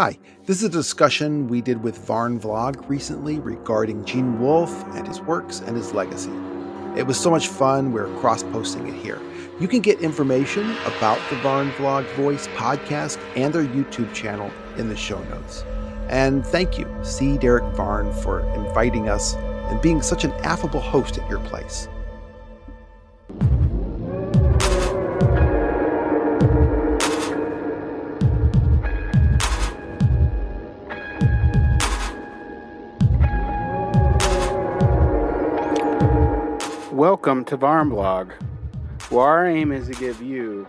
Hi, this is a discussion we did with Varn Vlog recently regarding Gene Wolfe and his works and his legacy. It was so much fun, we're cross posting it here. You can get information about the Varn Vlog Voice podcast and their YouTube channel in the show notes. And thank you, C. Derick Varn, for inviting us and being such an affable host at your place. Welcome to Varn Vlog, where our aim is to give you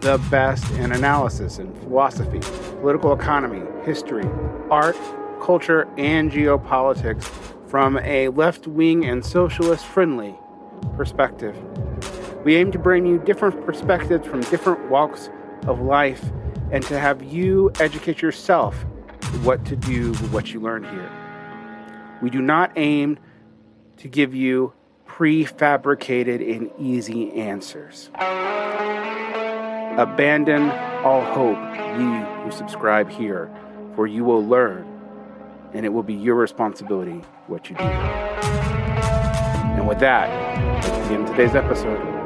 the best in analysis in philosophy, political economy, history, art, culture, and geopolitics from a left wing and socialist friendly perspective. We aim to bring you different perspectives from different walks of life and to have you educate yourself what to do with what you learn here. We do not aim to give you prefabricated and easy answers. Abandon all hope, ye who subscribe here, for you will learn, and it will be your responsibility what you do. And with that, let's begin today's episode.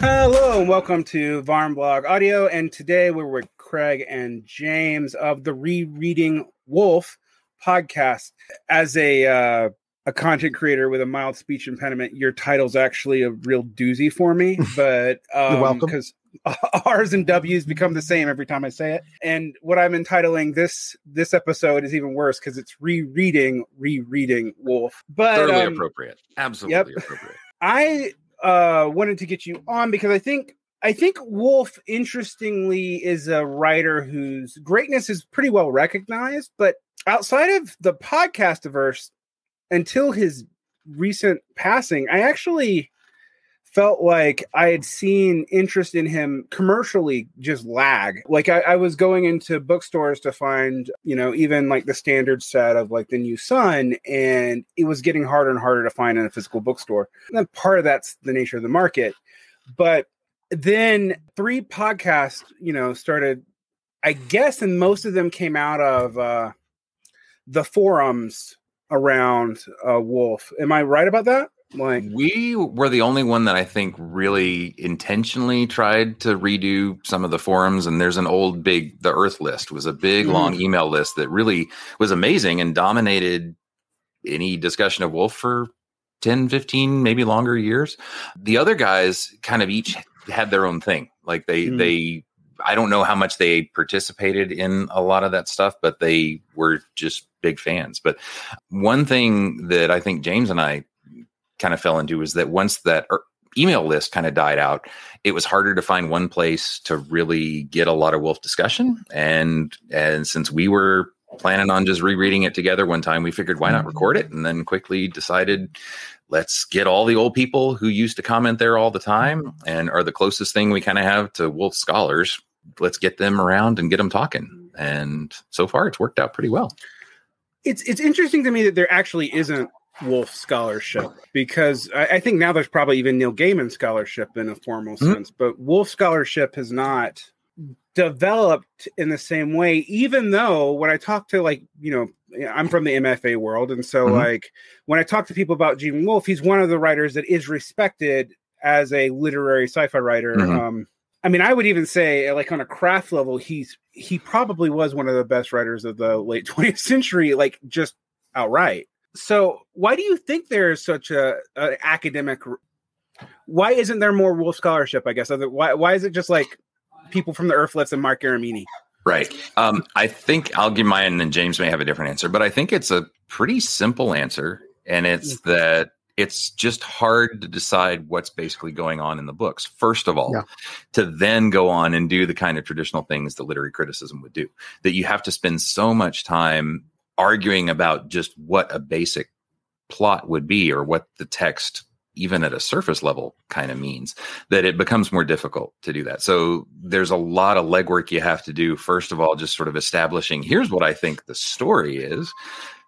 Hello and welcome to Varn Vlog Audio. And today we're with Craig and James of the Rereading Wolfe podcast. As a uh, a content creator with a mild speech impediment, your title's actually a real doozy for me. But um, You're welcome. Because R's and W's become the same every time I say it. And what I'm entitling this this episode is even worse because it's rereading rereading Wolfe. But Thoroughly um, appropriate. Absolutely appropriate. I uh, wanted to get you on because I think I think Wolfe, interestingly, is a writer whose greatness is pretty well recognized, but outside of the podcast podcastiverse, until his recent passing, I actually felt like I had seen interest in him commercially just lag. Like I, I was going into bookstores to find, you know, even like the standard set of like the new Sun, and it was getting harder and harder to find in a physical bookstore. And then part of that's the nature of the market. But then three podcasts, you know, started, I guess, and most of them came out of uh the forums around uh Wolfe. Am I right about that? Like We were the only one that I think really intentionally tried to redo some of the forums. And there's an old big, the Urth list was a big, Mhm. long email list that really was amazing and dominated any discussion of Wolfe for 10, 15, maybe longer years. The other guys kind of each had their own thing. Like they, Mhm. they, I don't know how much they participated in a lot of that stuff, but they were just big fans. But one thing that I think James and I kind of fell into was that once that er- email list kind of died out, it was harder to find one place to really get a lot of Wolfe discussion. And and since we were planning on just rereading it together one time, we figured why not mm-hmm. record it, and then quickly decided let's get all the old people who used to comment there all the time mm-hmm. and are the closest thing we kind of have to Wolfe scholars. Let's get them around and get them talking. Mm-hmm. And so far, it's worked out pretty well. it's it's interesting to me that there actually isn't Wolfe scholarship because I, I think now there's probably even Neil Gaiman scholarship in a formal Mhm. sense, but Wolfe scholarship has not developed in the same way. Even though when I talk to like you know I'm from the MFA world, and so Mhm. like when I talk to people about Gene Wolfe, he's one of the writers that is respected as a literary sci-fi writer. Mhm. Um, I mean, I would even say, like on a craft level, he's he probably was one of the best writers of the late 20th century, like just outright. So, why do you think there is such a, a academic? Why isn't there more Wolfe scholarship? I guess. Other- Why why is it just like people from the Urth lists and Marc Aramini? Right. Um, I think I'll give mine, and then James may have a different answer, but I think it's a pretty simple answer, and it's that it's just hard to decide what's basically going on in the books. First of all, Yeah. to then go on and do the kind of traditional things that literary criticism would do, that you have to spend so much time arguing about just what a basic plot would be or what the text even at a surface level kind of means that it becomes more difficult to do that. So there's a lot of legwork you have to do. First of all, just sort of establishing here's what I think the story is,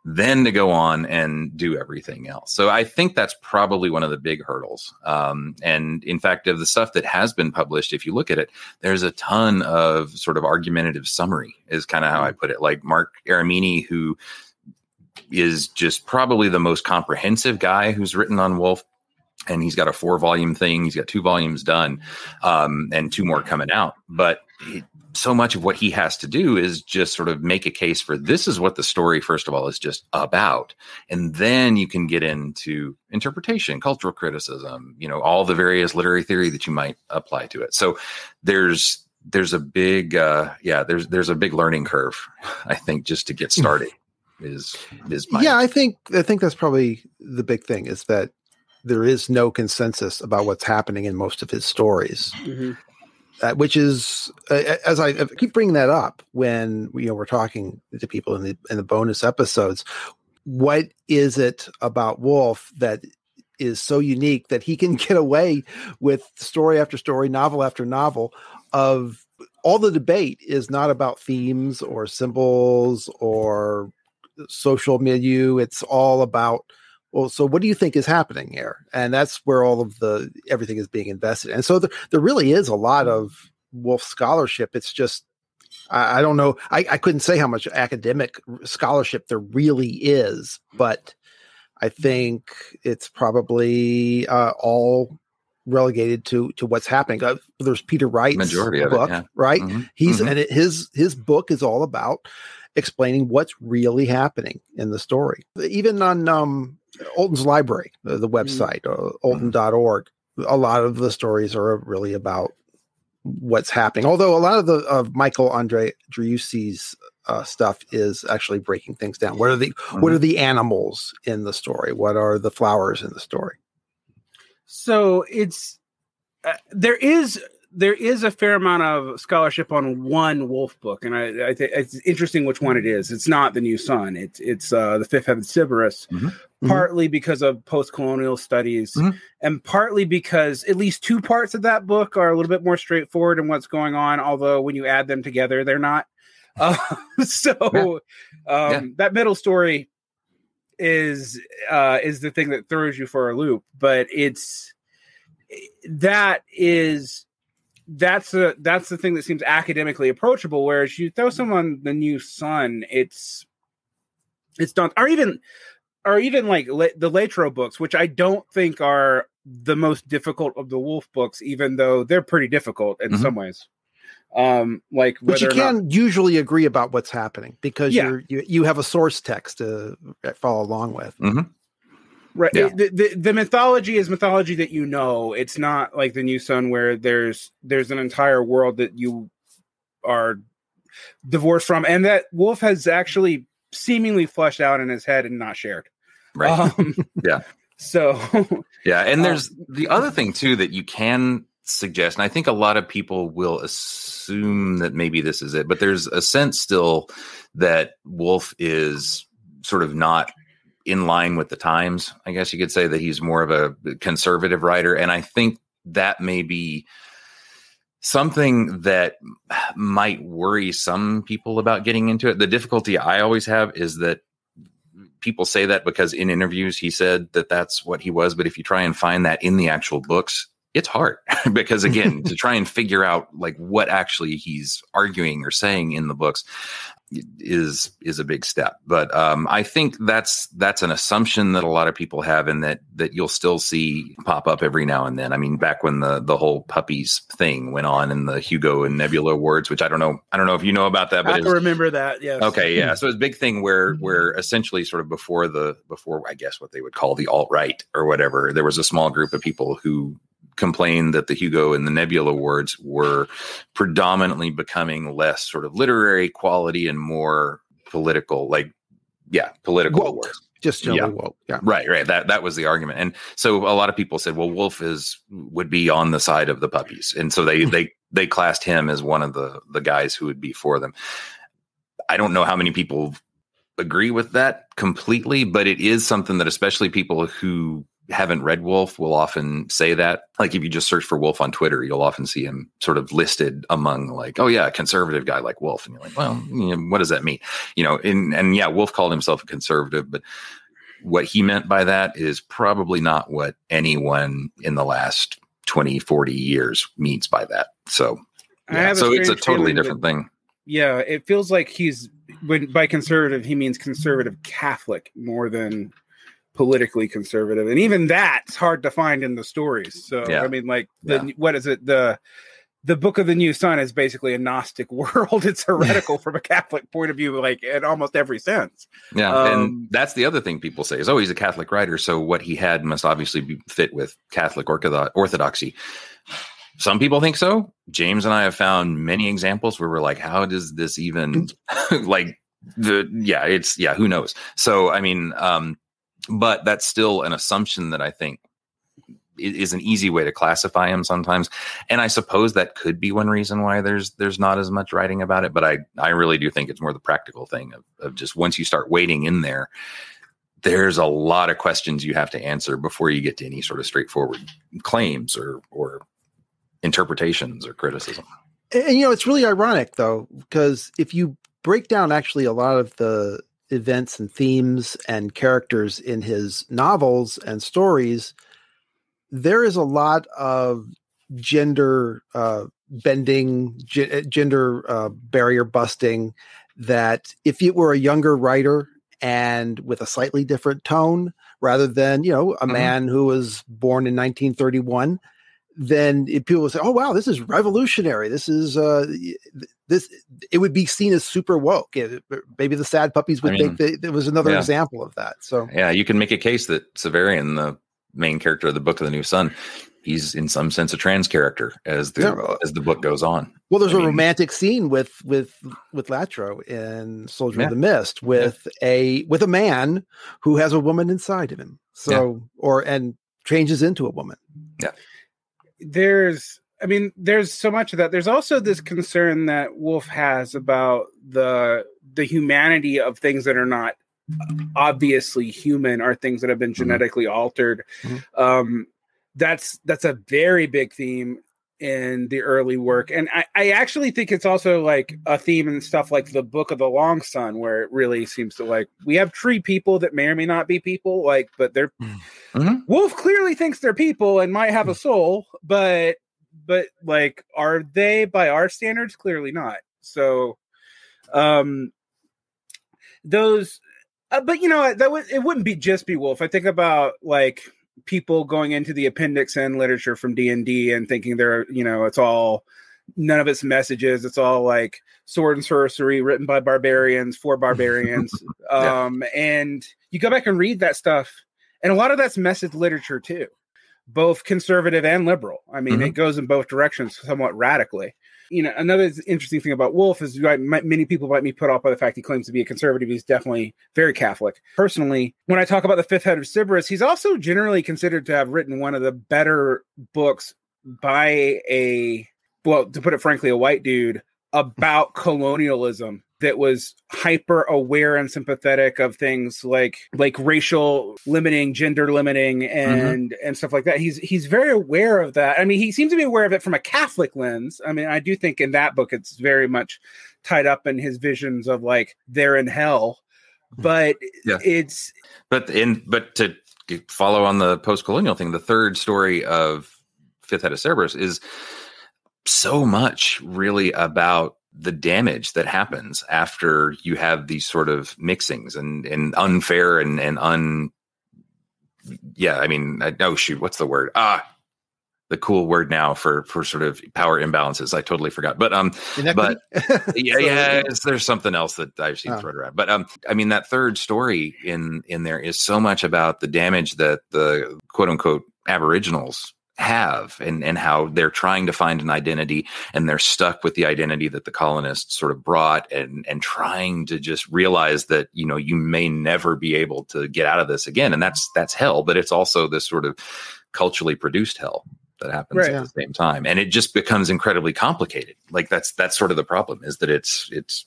then to go on and do everything else. So I think that's probably one of the big hurdles. Um, and in fact, of the stuff that has been published, if you look at it, there's a ton of sort of argumentative summary, is kind of how I put it. Like Marc Aramini, who is just probably the most comprehensive guy who's written on Wolfe and he's got a four volume thing. He's got two volumes done, um, and two more coming out. But it, so much of what he has to do is just sort of make a case for this is what the story, first of all, is just about, and then you can get into interpretation, cultural criticism, you know, all the various literary theory that you might apply to it. So there's there's a big uh, yeah there's there's a big learning curve, I think, just to get started. is is my yeah i think i think that's probably the big thing is that there is no consensus about what's happening in most of his stories, mm-hmm. uh, which is uh, as I, I keep bringing that up when you know we're talking to people in the in the bonus episodes. What is it about Wolfe that is so unique that he can get away with story after story, novel after novel of all the debate is not about themes or symbols or social milieu. It's all about well so what do you think is happening here? And that's where all of the everything is being invested and so there, there really is a lot of wolfe scholarship. It's just i, I don't know. I, I couldn't say how much academic scholarship there really is but i think it's probably uh, all relegated to to what's happening. Uh, there's peter wright's majority book it, yeah. right? Mm-hmm. he's mm-hmm. and it, his his book is all about explaining what's really happening in the story. Even on um Ultan's Library, the, the mm. website, uh, ultan.org. A lot of the stories are really about what's happening. Although a lot of the of Michael Andre Driussi's uh, stuff is actually breaking things down. What are the mm-hmm. what are the animals in the story? What are the flowers in the story? So it's uh, there is there is a fair amount of scholarship on one Wolfe book, and I, I think it's interesting which one it is. It's not the New Sun. It's it's uh, the Fifth Head of Cerberus, mm-hmm. mm-hmm. partly because of post-colonial studies, mm-hmm. and partly because at least two parts of that book are a little bit more straightforward in what's going on. Although when you add them together, they're not. Uh, so yeah. Um, yeah. that middle story is uh, is the thing that throws you for a loop, but it's that is that's the that's the thing that seems academically approachable. Whereas you throw someone the new sun, it's it's done, or even or even like Le, the Latro books, which I don't think are the most difficult of the Wolfe books, even though they're pretty difficult in mm-hmm. some ways. Um, like, but you can not, usually agree about what's happening because yeah. you're, you you have a source text to follow along with. Mm-hmm. Right. Yeah. The, the, the mythology is mythology that you know. It's not like the new sun where there's there's an entire world that you are divorced from, and that Wolfe has actually seemingly flushed out in his head and not shared. Right. Um, yeah. So. yeah, and there's um, the other thing too that you can suggest, and I think a lot of people will assume that maybe this is it, but there's a sense still that Wolfe is sort of not in line with the times. I guess you could say that he's more of a conservative writer. And I think that may be something that might worry some people about getting into it. The difficulty I always have is that people say that because in interviews he said that that's what he was. But if you try and find that in the actual books, it's hard because again to try and figure out like what actually he's arguing or saying in the books is is a big step. But um, i think that's that's an assumption that a lot of people have and that that you'll still see pop up every now and then. I mean back when the the whole puppies thing went on in the hugo and nebula awards which i don't know i don't know if you know about that but i remember that yeah okay yeah. So it's a big thing where mm-hmm. where essentially sort of before the before i guess what they would call the alt-right or whatever there was a small group of people who complained that the Hugo and the Nebula Awards were predominantly becoming less sort of literary quality and more political, like yeah, political woke. awards. Just yeah. woke. Yeah. Right, right. That that was the argument. And so a lot of people said, well, Wolfe is would be on the side of the puppies. And so they hmm. they they classed him as one of the the guys who would be for them. I don't know how many people agree with that completely, but it is something that especially people who haven't read Wolfe will often say that. Like if you just search for Wolfe on Twitter, you'll often see him sort of listed among like, oh yeah, a conservative guy like Wolfe, and you're like, well, you know, what does that mean? You know, and and yeah, Wolfe called himself a conservative, but what he meant by that is probably not what anyone in the last 20, 40 years means by that. So, yeah, so it's a totally different that, thing. Yeah, it feels like he's when by conservative he means conservative Catholic more than politically conservative, and even that's hard to find in the stories. So, yeah. I mean, like the yeah. what is it? The the book of the new sun is basically a gnostic world. It's heretical from a catholic point of view like in almost every sense. Yeah um, and that's the other thing people say. Is oh he's a catholic writer so what he had must obviously be fit with catholic orthodoxy. Some people think so. James and i have found many examples where we're like how does this even like the yeah it's yeah who knows? So i mean um but that's still an assumption that i think is an easy way to classify him sometimes. And i suppose that could be one reason why there's there's not as much writing about it but i i really do think it's more the practical thing of, of just once you start wading in there there's a lot of questions you have to answer before you get to any sort of straightforward claims or or interpretations or criticism. And, and you know it's really ironic though because if you break down actually a lot of the events and themes and characters in his novels and stories there is a lot of gender uh, bending, g- uh, gender uh, barrier busting. That if it were a younger writer and with a slightly different tone, rather than you know a mm-hmm. man who was born in 1931, then people would say, "Oh wow, this is revolutionary. This is uh, this." It would be seen as super woke. It, maybe the Sad Puppies would I mean, think that it was another yeah. example of that. So yeah, you can make a case that Severian, the main character of the Book of the New Sun, he's in some sense a trans character as the yeah. as the book goes on. Well, there's I a mean, romantic scene with with with Latro in Soldier yeah. of the Mist with yeah. a with a man who has a woman inside of him. So or and changes into a woman. Yeah. There's I mean, there's so much of that. There's also this concern that Wolfe has about the the humanity of things that are not obviously human are things that have been mm-hmm. genetically mm-hmm. altered. Mm-hmm. Um, that's that's a very big theme in the early work, and I, I actually think it's also like a theme in stuff like the Book of the Long Sun, where it really seems to like we have tree people that may or may not be people, like, but they're mm-hmm. Wolfe clearly thinks they're people and might have a soul, but but like, are they by our standards? Clearly not. So, um, those uh, but you know that would it wouldn't be just be Wolfe. I think about like people going into the Appendix N literature from D and D and thinking they're you know it's all none of its messages. It's all like sword and sorcery written by barbarians for barbarians. yeah. Um, and you go back and read that stuff, and a lot of that's message literature too, both conservative and liberal. I mean, mm-hmm. it goes in both directions somewhat radically you know, another interesting thing about Wolfe is right, many people might be put off by the fact he claims to be a conservative. He's definitely very Catholic. Personally, when I talk about the fifth head of Cerberus, he's also generally considered to have written one of the better books by a, well, to put it frankly, a white dude about colonialism that was hyper aware and sympathetic of things like like racial limiting, gender limiting, mm-hmm. and mm-hmm. and stuff like that. He's he's very aware of that. I mean, he seems to be aware of it from a Catholic lens. I mean, I do think in that book it's very much tied up in his visions of like they're in hell, mm-hmm. but yeah. it's but in but to follow on the post colonial thing, the third story of Fifth Head of Cerberus is so much really about the damage that happens after you have these sort of mixings and and unfair and and un yeah i mean oh shoot what's the word ah the cool word now for for sort of power imbalances i totally forgot but um Inequity? but yeah yeah there's something else that i've seen oh. thrown around but um i mean that third story in in there is so much about the damage that the quote unquote aboriginals have and and how they're trying to find an identity and they're stuck with the identity that the colonists sort of brought and and trying to just realize that you know you may never be able to get out of this again. And that's that's hell but it's also this sort of culturally produced hell that happens right, at yeah. the same time. And it just becomes incredibly complicated. Like that's that's sort of the problem is that it's it's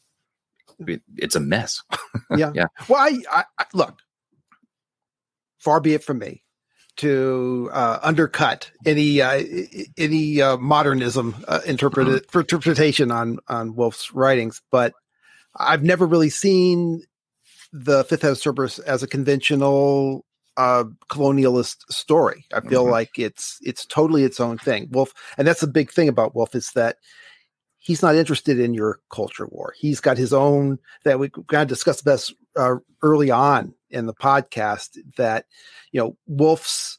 it's a mess. Yeah. Yeah. Well I, I, I look far be it from me to uh, undercut any uh, any uh, modernism uh, interpret- mm-hmm. interpretation on on Wolfe's writings, but I've never really seen the Fifth of Cerberus as a conventional uh, colonialist story. I feel mm-hmm. like it's it's totally its own thing. Wolfe, and that's the big thing about Wolfe is that he's not interested in your culture war. He's got his own that we kind of discussed this uh, early on in the podcast. That you know, Wolfe's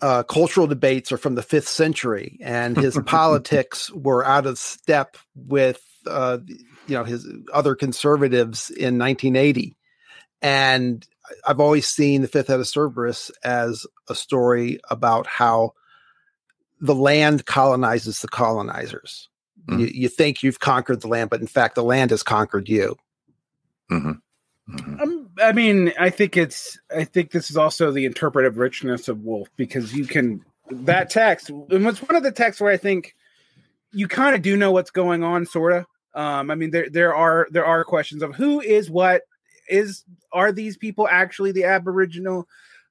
uh, cultural debates are from the fifth century, and his politics were out of step with uh, you know his other conservatives in 1980 and I've always seen the Fifth Head of Cerberus as a story about how the land colonizes the colonizers. Mm-hmm. You, you, think you've conquered the land, but in fact, the land has conquered you. Mm-hmm. Mm-hmm. Um, I mean, I think it's. I think this is also the interpretive richness of Wolfe because you can that text, and it's one of the texts where I think you kind of do know what's going on, sort of. Um, I mean, there there are there are questions of who is what is are these people actually the Aboriginal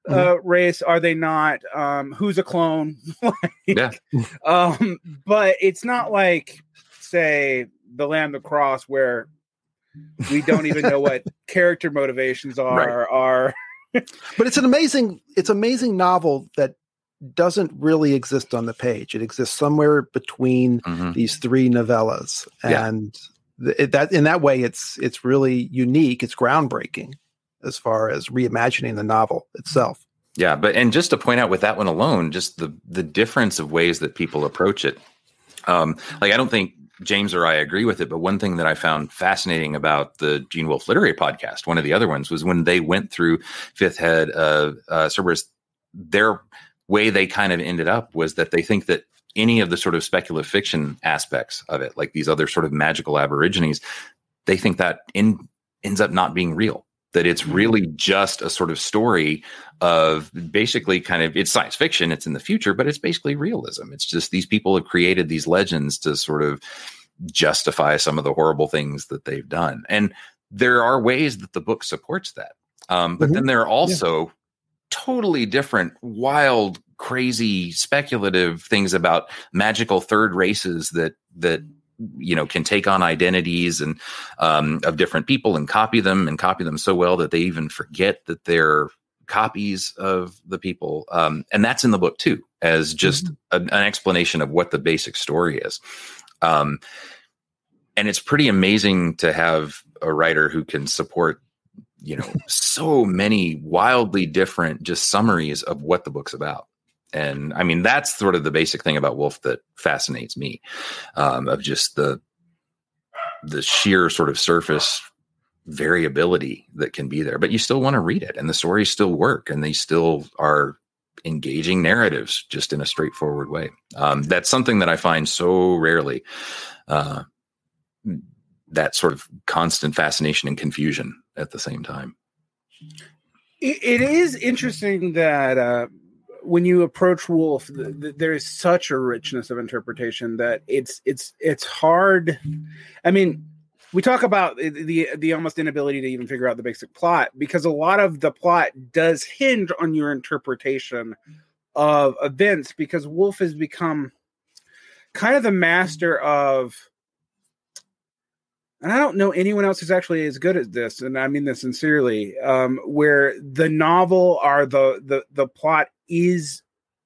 uh, mm-hmm. race? Are they not? Um, who's a clone? like, yeah. um, but it's not like say the Land Across where we don't even know what character motivations are. Right. Are but it's an amazing it's amazing novel that doesn't really exist on the page. It exists somewhere between mm-hmm. these three novellas, and it, that in that way it's it's really unique it's groundbreaking as far as reimagining the novel itself yeah but and just to point out with that one alone just the the difference of ways that people approach it um like i don't think james or i agree with it but one thing that i found fascinating about the gene wolfe literary podcast one of the other ones was when they went through fifth head of uh, cerberus their way they kind of ended up was that they think that any of the sort of speculative fiction aspects of it, like these other sort of magical aborigines, they think that in, ends up not being real. That it's mm-hmm. really just a sort of story of basically kind of it's science fiction, it's in the future, but it's basically realism. It's just these people have created these legends to sort of justify some of the horrible things that they've done. And there are ways that the book supports that. Um, but mm-hmm. then there are also yeah. totally different, wild, crazy speculative things about magical third races that that you know can take on identities and um, of different people and copy them and copy them so well that they even forget that they're copies of the people. Um, and that's in the book too as just mm-hmm. a, an explanation of what the basic story is. Um, and it's pretty amazing to have a writer who can support you know so many wildly different just summaries of what the book's about and I mean that's sort of the basic thing about Wolfe that fascinates me, um, of just the the sheer sort of surface variability that can be there. But you still want to read it, and the stories still work, and they still are engaging narratives just in a straightforward way. Um, that's something that I find so rarely. Uh, that sort of constant fascination and confusion at the same time. it, is interesting that uh, when you approach Wolfe, the, the, there is such a richness of interpretation that it's it's it's hard. I mean, we talk about the the almost inability to even figure out the basic plot because a lot of the plot does hinge on your interpretation of events because Wolfe has become kind of the master of and I don't know anyone else who's actually as good at this, and I mean this sincerely, um, where the novel or the the the plot is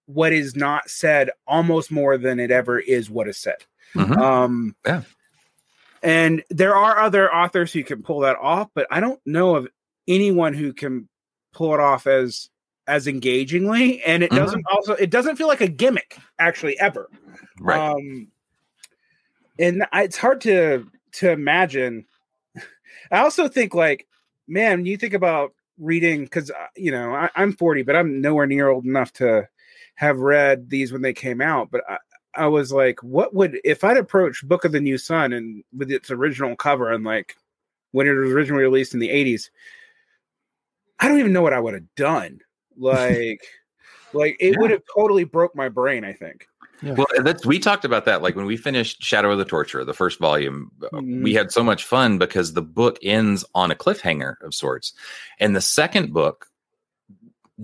what is not said almost more than it ever is what is said. Mm-hmm. Um, yeah. And there are other authors who can pull that off, but I don't know of anyone who can pull it off as as engagingly. And it mm-hmm. doesn't also it doesn't feel like a gimmick actually ever. Right. Um, and it's hard to to imagine. I also think like, man, you think about reading because uh, you know I, am 40, but I'm nowhere near old enough to have read these when they came out. But I, I was like, what would if I'd approached Book of the New Sun and with its original cover and like when it was originally released in the 80s, I don't even know what I would have done. Like, like it yeah. would have totally broke my brain. I think. Yeah. Well, that's we talked about that. Like when we finished Shadow of the Torturer, the first volume, mm-hmm. we had so much fun because the book ends on a cliffhanger of sorts, and the second book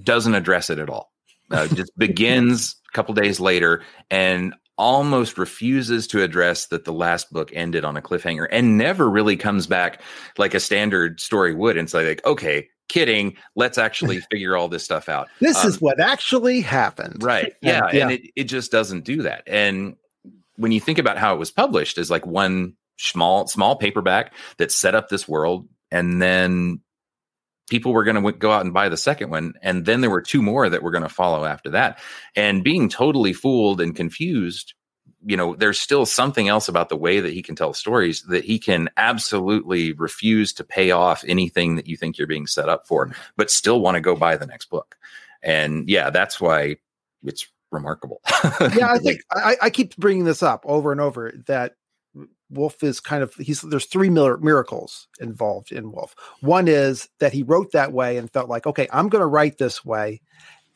doesn't address it at all. uh, just begins a couple days later and almost refuses to address that the last book ended on a cliffhanger and never really comes back like a standard story would and say like okay kidding let's actually figure all this stuff out. This um, is what actually happened. Right. Yeah, and, yeah. and it, it just doesn't do that. And when you think about how it was published as like one small small paperback that set up this world and then people were going to go out and buy the second one and then there were two more that were going to follow after that. And being totally fooled and confused you know there's still something else about the way that he can tell stories that he can absolutely refuse to pay off anything that you think you're being set up for but still want to go buy the next book and yeah that's why it's remarkable yeah i think I, I keep bringing this up over and over that Wolfe is kind of he's there's three miracles involved in Wolfe. One is that he wrote that way and felt like, okay, I'm going to write this way,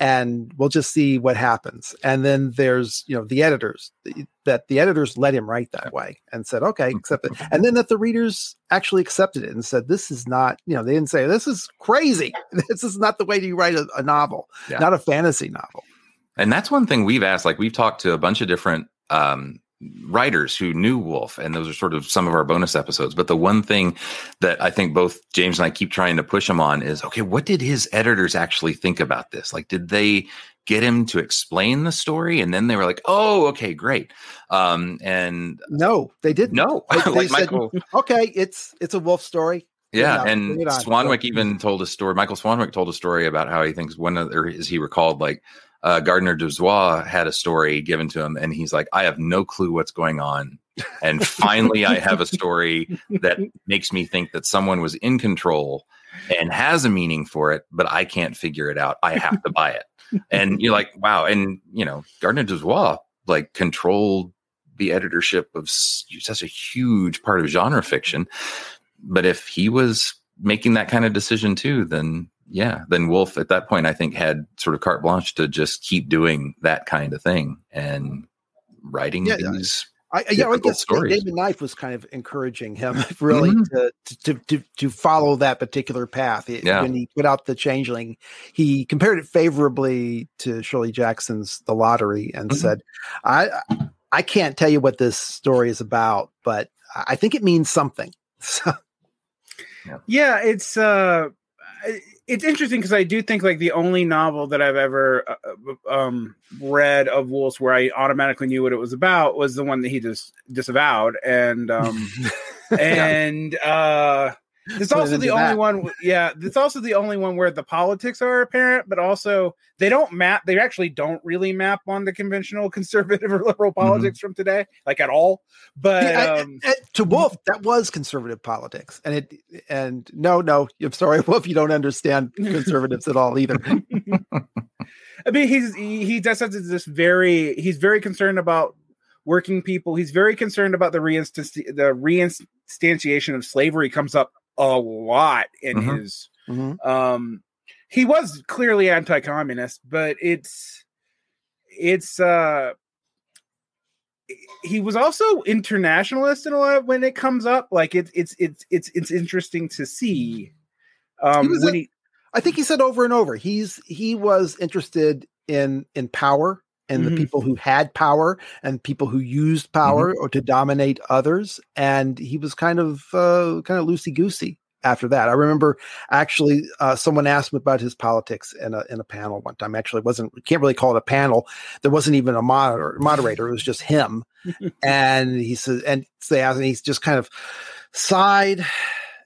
and we'll just see what happens. And then there's you know the editors that the editors let him write that way and said, okay, accept it. And then that the readers actually accepted it and said, this is not you know they didn't say this is crazy. This is not the way you write a, a novel, yeah. not a fantasy novel. And that's one thing we've asked. Like we've talked to a bunch of different um, writers who knew Wolfe, and those are sort of some of our bonus episodes. But the one thing that I think both James and I keep trying to push him on is okay, what did his editors actually think about this? Like, did they get him to explain the story? And then they were like, oh, okay, great. Um, and no, they didn't. No, they, like said, Michael, okay, it's it's a Wolfe story. Yeah, and Swanwick even told a story. Michael Swanwick told a story about how he thinks one of, or as he recalled, like uh, Gardner Dozois had a story given to him, and he's like, I have no clue what's going on. And finally, I have a story that makes me think that someone was in control and has a meaning for it, but I can't figure it out. I have to buy it. And you're like, wow. And, you know, Gardner Dozois like controlled the editorship of such a huge part of genre fiction. But if he was making that kind of decision too, then yeah, then Wolfe at that point, I think, had sort of carte blanche to just keep doing that kind of thing and writing yeah, these. I, yeah, I guess stories. Damon Knight was kind of encouraging him really mm-hmm. to, to, to to follow that particular path. It, yeah. When he put out the Changeling, he compared it favorably to Shirley Jackson's The Lottery and mm-hmm. said, "I I can't tell you what this story is about, but I think it means something." So, yeah. yeah, it's uh it's interesting because I do think like the only novel that I've ever uh, uh um, read of Wolfe's where I automatically knew what it was about was the one that he just disavowed, and um, and uh, it's also the only that. one. Yeah, it's also the only one where the politics are apparent, but also they don't map. They actually don't really map on the conventional conservative or liberal mm-hmm. politics mm-hmm. from today, like at all. But yeah, um, I, I, to Wolfe, that was conservative politics, and it and no, no, I'm sorry, Wolfe, you don't understand conservatives at all either. I mean, he's he, he does have this very. He's very concerned about working people. He's very concerned about the reinstant the reinstantiation of slavery. Comes up a lot in mm-hmm. his mm-hmm. um he was clearly anti-communist but it's it's uh he was also internationalist in a lot of, when it comes up like it's it's it's it's it's interesting to see um he when a, he I think he said over and over he's he was interested in in power and mm-hmm. the people who had power and people who used power mm-hmm. or to dominate others. And he was kind of uh, kind of loosey goosey after that. I remember actually uh, someone asked me about his politics in a in a panel one time. Actually, wasn't can't really call it a panel. There wasn't even a moderator. Moderator. It was just him. and he said, and they asked, and he just kind of sighed,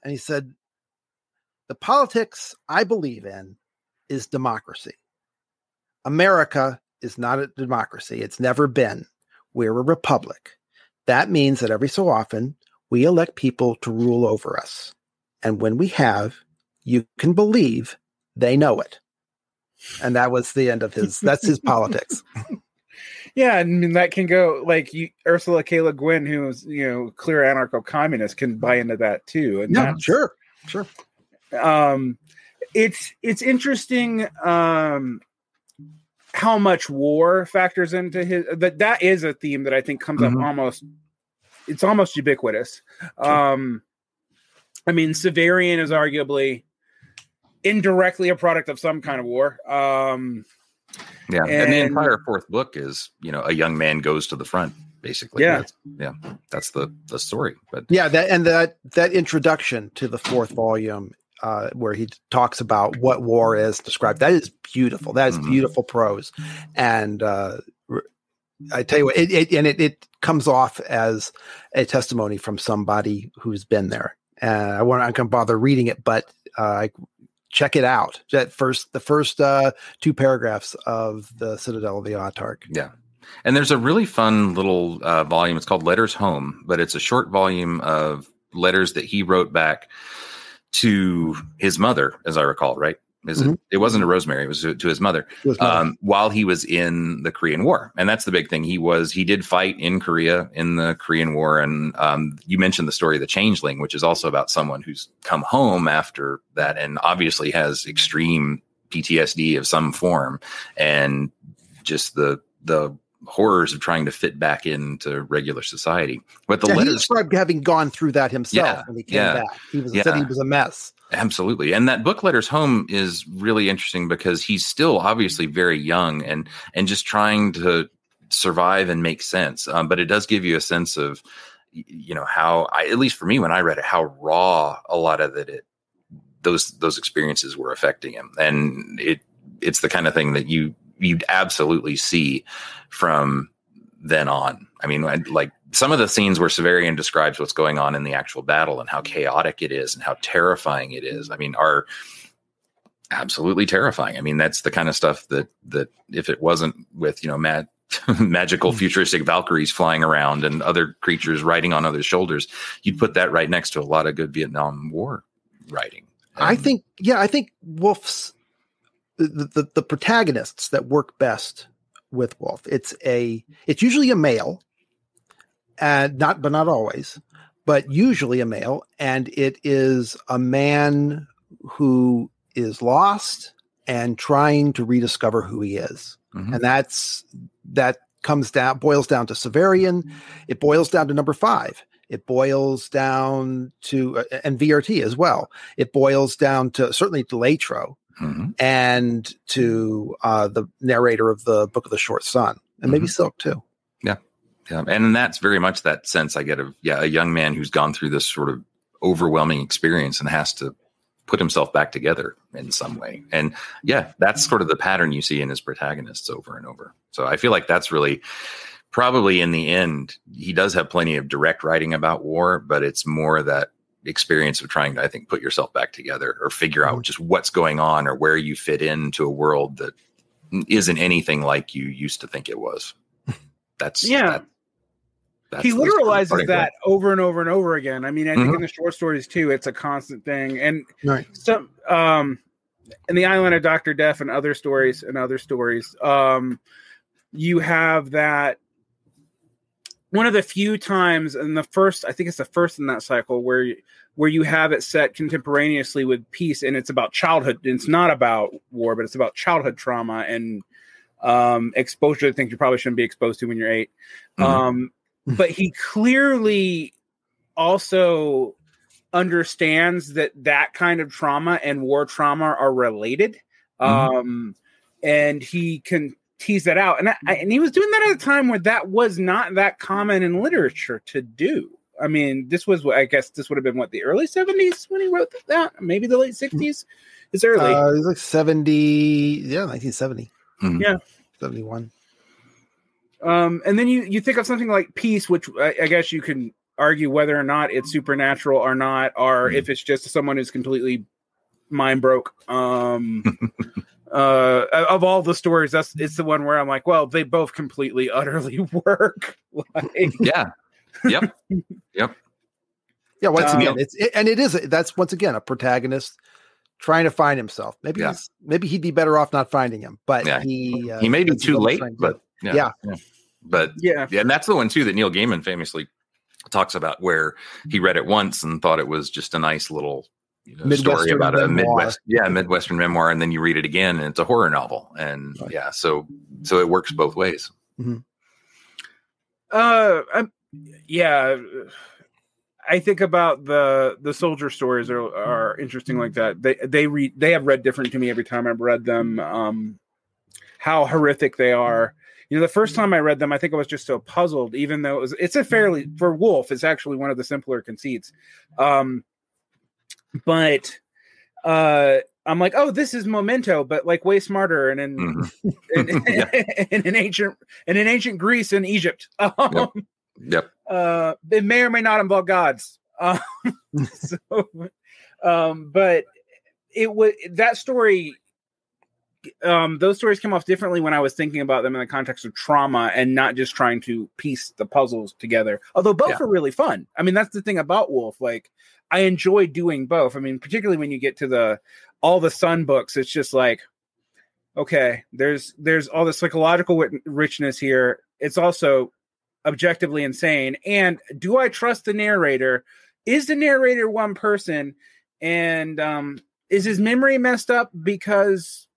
and he said, "The politics I believe in is democracy. America is not a democracy. It's never been. We're a republic. That means that every so often we elect people to rule over us. And when we have, you can believe they know it. And that was the end of his, that's his politics. Yeah, I mean that can go like you, Ursula K. Le Guin, who's you know clear anarcho communist, can buy into that too. And yeah, sure, sure. Um, it's it's interesting. Um, how much war factors into his that that is a theme that I think comes mm-hmm. up almost it's almost ubiquitous. Um I mean Severian is arguably indirectly a product of some kind of war. Um Yeah, and, and, the entire fourth book is you know a young man goes to the front basically. Yeah, that's, yeah, that's the the story. But yeah, that and that that introduction to the fourth volume. Uh, where he talks about what war is described. That is beautiful. That is mm-hmm. beautiful prose, and uh, I tell you what, it, it, and it, it comes off as a testimony from somebody who's been there. And I won't, I can bother reading it, but uh, check it out. That first, the first uh, two paragraphs of the Citadel of the Autarch. Yeah, and there's a really fun little uh, volume. It's called Letters Home, but it's a short volume of letters that he wrote back to his mother, as I recall, right? Is mm-hmm. it, it wasn't a Rosemary, it was to, to his mother, um, while he was in the Korean War. And that's the big thing. He was, he did fight in Korea in the Korean War. And um, you mentioned the story of the Changeling, which is also about someone who's come home after that and obviously has extreme PTSD of some form. And just the, the horrors of trying to fit back into regular society. But the yeah, letters he described having gone through that himself yeah, when he came yeah, back. He was yeah. said he was a mess. Absolutely. And that book letters home is really interesting because he's still obviously very young and and just trying to survive and make sense. Um, but it does give you a sense of you know how I at least for me when I read it how raw a lot of it, it those those experiences were affecting him. And it it's the kind of thing that you you'd absolutely see from then on. I mean, like some of the scenes where Severian describes what's going on in the actual battle and how chaotic it is and how terrifying it is. I mean, are absolutely terrifying. I mean, that's the kind of stuff that that if it wasn't with you know mad magical hmm. futuristic Valkyries flying around and other creatures riding on other shoulders, you'd put that right next to a lot of good Vietnam War writing. And I think, yeah, I think Wolfe's the, the, the protagonists that work best with Wolfe. It's a it's usually a male, and not but not always, but usually a male, and it is a man who is lost and trying to rediscover who he is, mm-hmm. and that's that comes down boils down to Severian. It boils down to number five. It boils down to uh, and VRT as well. It boils down to certainly to Latro mm-hmm. and to uh, the narrator of the Book of the Short Sun, and maybe mm-hmm. Silk too. Yeah, yeah, and that's very much that sense I get of yeah a young man who's gone through this sort of overwhelming experience and has to put himself back together in some way. And yeah, that's sort of the pattern you see in his protagonists over and over. So I feel like that's really probably in the end, he does have plenty of direct writing about war, but it's more that experience of trying to, I think, put yourself back together or figure out mm-hmm. just what's going on or where you fit into a world that isn't anything like you used to think it was. That's yeah. That, he literalizes that over and over and over again. I mean, I think mm-hmm. in the short stories too, it's a constant thing. And right. some um in the island of Dr. Death and other stories and other stories, um, you have that one of the few times in the first i think it's the first in that cycle where where you have it set contemporaneously with peace and it's about childhood it's not about war but it's about childhood trauma and um, exposure to things you probably shouldn't be exposed to when you're 8 mm-hmm. um, but he clearly also understands that that kind of trauma and war trauma are related mm-hmm. um, and he can tease that out. And I, and he was doing that at a time where that was not that common in literature to do. I mean, this was I guess this would have been what the early seventies when he wrote that, maybe the late sixties. It's early. Uh, it's like seventy, yeah, nineteen seventy. Mm-hmm. Yeah, seventy one. Um, and then you you think of something like Peace, which I, I, guess you can argue whether or not it's supernatural or not, or mm-hmm. if it's just someone who's completely mind broke. Um, uh, of all the stories, that's it's the one where I'm like, well, they both completely, utterly work. like, yeah, yep, yep, yeah. Once um, again, it's it, and it is that's once again a protagonist trying to find himself. Maybe yeah. maybe he'd be better off not finding him, but yeah. he uh, he may be too late, but yeah. yeah. yeah, but yeah, yeah, and that's the one too that Neil Gaiman famously talks about, where he read it once and thought it was just a nice little you know, story about memoir. a Midwest, yeah, Midwestern memoir, and then you read it again, and it's a horror novel, and right. yeah, so so it works both ways. Mm-hmm. Uh, I'm, yeah, I think about the the soldier stories are are interesting like that. They they read they have read different to me every time I've read them. Um, how horrific they are. You know, the first time I read them, I think I was just so puzzled, even though it was it's a fairly for wolfe it's actually one of the simpler conceits. Um but uh I'm like, oh, this is Memento, but like way smarter and in, mm-hmm. in, in, in, an ancient in an ancient Greece and Egypt. Um, yep. yep. Uh, it may or may not involve gods. Um, so, um, but it was that story. Um, those stories came off differently when I was thinking about them in the context of trauma and not just trying to piece the puzzles together. Although both yeah. are really fun. I mean, that's the thing about Wolfe. Like, I enjoy doing both. I mean, particularly when you get to the all the Sun books, it's just like, okay, there's there's all the psychological richness here. It's also objectively insane. And do I trust the narrator? Is the narrator one person? And um, is his memory messed up because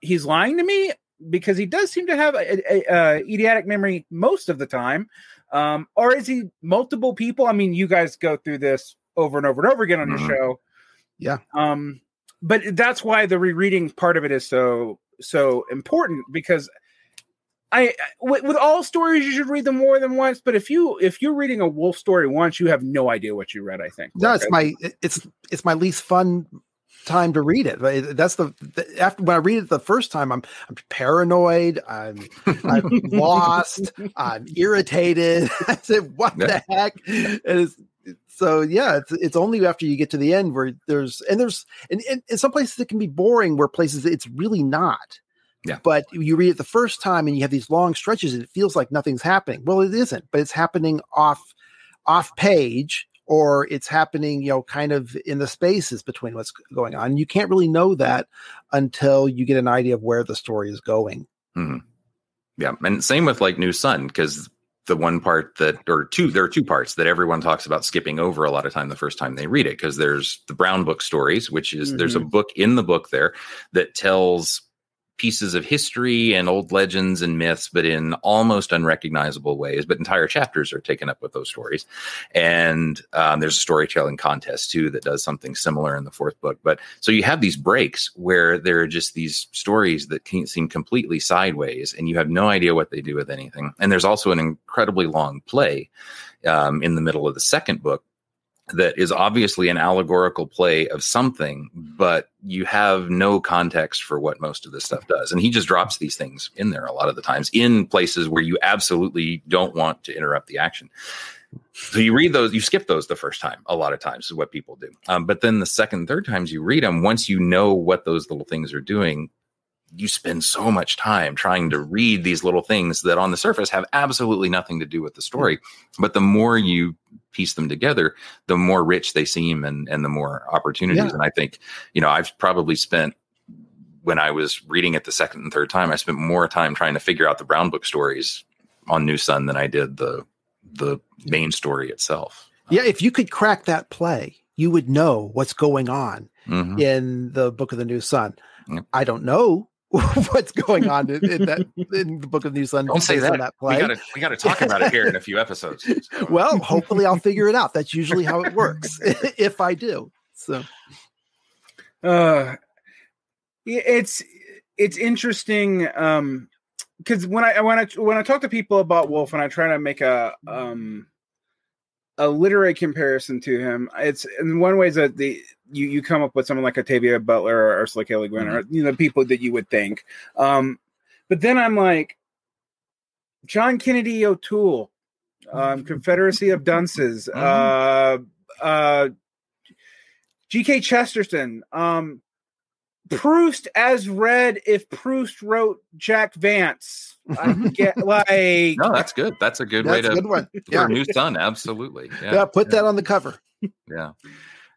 he's lying to me? Because he does seem to have a, a, a idiotic memory most of the time. Um, or is he multiple people? I mean, you guys go through this over and over and over again on mm-hmm. your show. Yeah. Um, but that's why the rereading part of it is so so important because I with, with, all stories you should read them more than once. But if you if you're reading a wolfe story once, you have no idea what you read. I think. No, it's my it's it's my least fun time to read it. That's the, the, after when I read it the first time, I'm I'm paranoid. I'm I'm lost. I'm irritated. I said, "What the heck?" And it's so yeah, it's it's only after you get to the end where there's and there's and in some places it can be boring. Where places it's really not. Yeah. But you read it the first time and you have these long stretches and it feels like nothing's happening. Well, it isn't, but it's happening off off page or it's happening, you know, kind of in the spaces between what's going on. You can't really know that until you get an idea of where the story is going. Mm-hmm. Yeah. And same with like New Sun, because the one part that or two there are two parts that everyone talks about skipping over a lot of time the first time they read it because there's the brown book stories which is mm-hmm. there's a mm-hmm. book in the book there that tells pieces of history and old legends and myths, but in almost unrecognizable ways. But entire chapters are taken up with those stories. And um, there's a storytelling contest too that does something similar in the fourth book. But so you have these breaks where there are just these stories that seem completely sideways and you have no idea what they do with anything. And there's also an incredibly long play um, in the middle of the second book that is obviously an allegorical play of something, but you have no context for what most of this stuff does. And he just drops these things in there a lot of the times in places where you absolutely don't want to interrupt the action. So you read those, you skip those the first time. A lot of times is what people do. Um, but then the second, third times you read them, once you know what those little things are doing, you spend so much time trying to read these little things that on the surface have absolutely nothing to do with the story. But the more you piece them together, the more rich they seem and, and the more opportunities. Yeah. And I think, you know, I've probably spent when I was reading it the second and third time, I spent more time trying to figure out the Brown Book stories on New Sun than I did the the main story itself. Yeah, if you could crack that play, you would know what's going on mm-hmm. in the Book of the New Sun. Yep. I don't know what's going on in, in, that in the Book of New Sun. Don't say that. that play. We gotta we gotta talk about it here in a few episodes. So. well, hopefully I'll figure it out. That's usually how it works. if I do. So uh it's it's interesting um because when I when I when I talk to people about Wolfe and I try to make a um a literary comparison to him, it's in one way that the you you come up with someone like Octavia Butler or Ursula K. Le Guin mm-hmm. or you know people that you would think. Um, but then I'm like John Kennedy O'Toole, um, Confederacy of Dunces, mm-hmm. uh, uh, G.K. Chesterton, um, Proust as read if Proust wrote Jack Vance. I get like no, that's good. That's a good that's way to good one. Yeah. New Sun. Absolutely. Yeah, yeah put yeah. that on the cover. Yeah.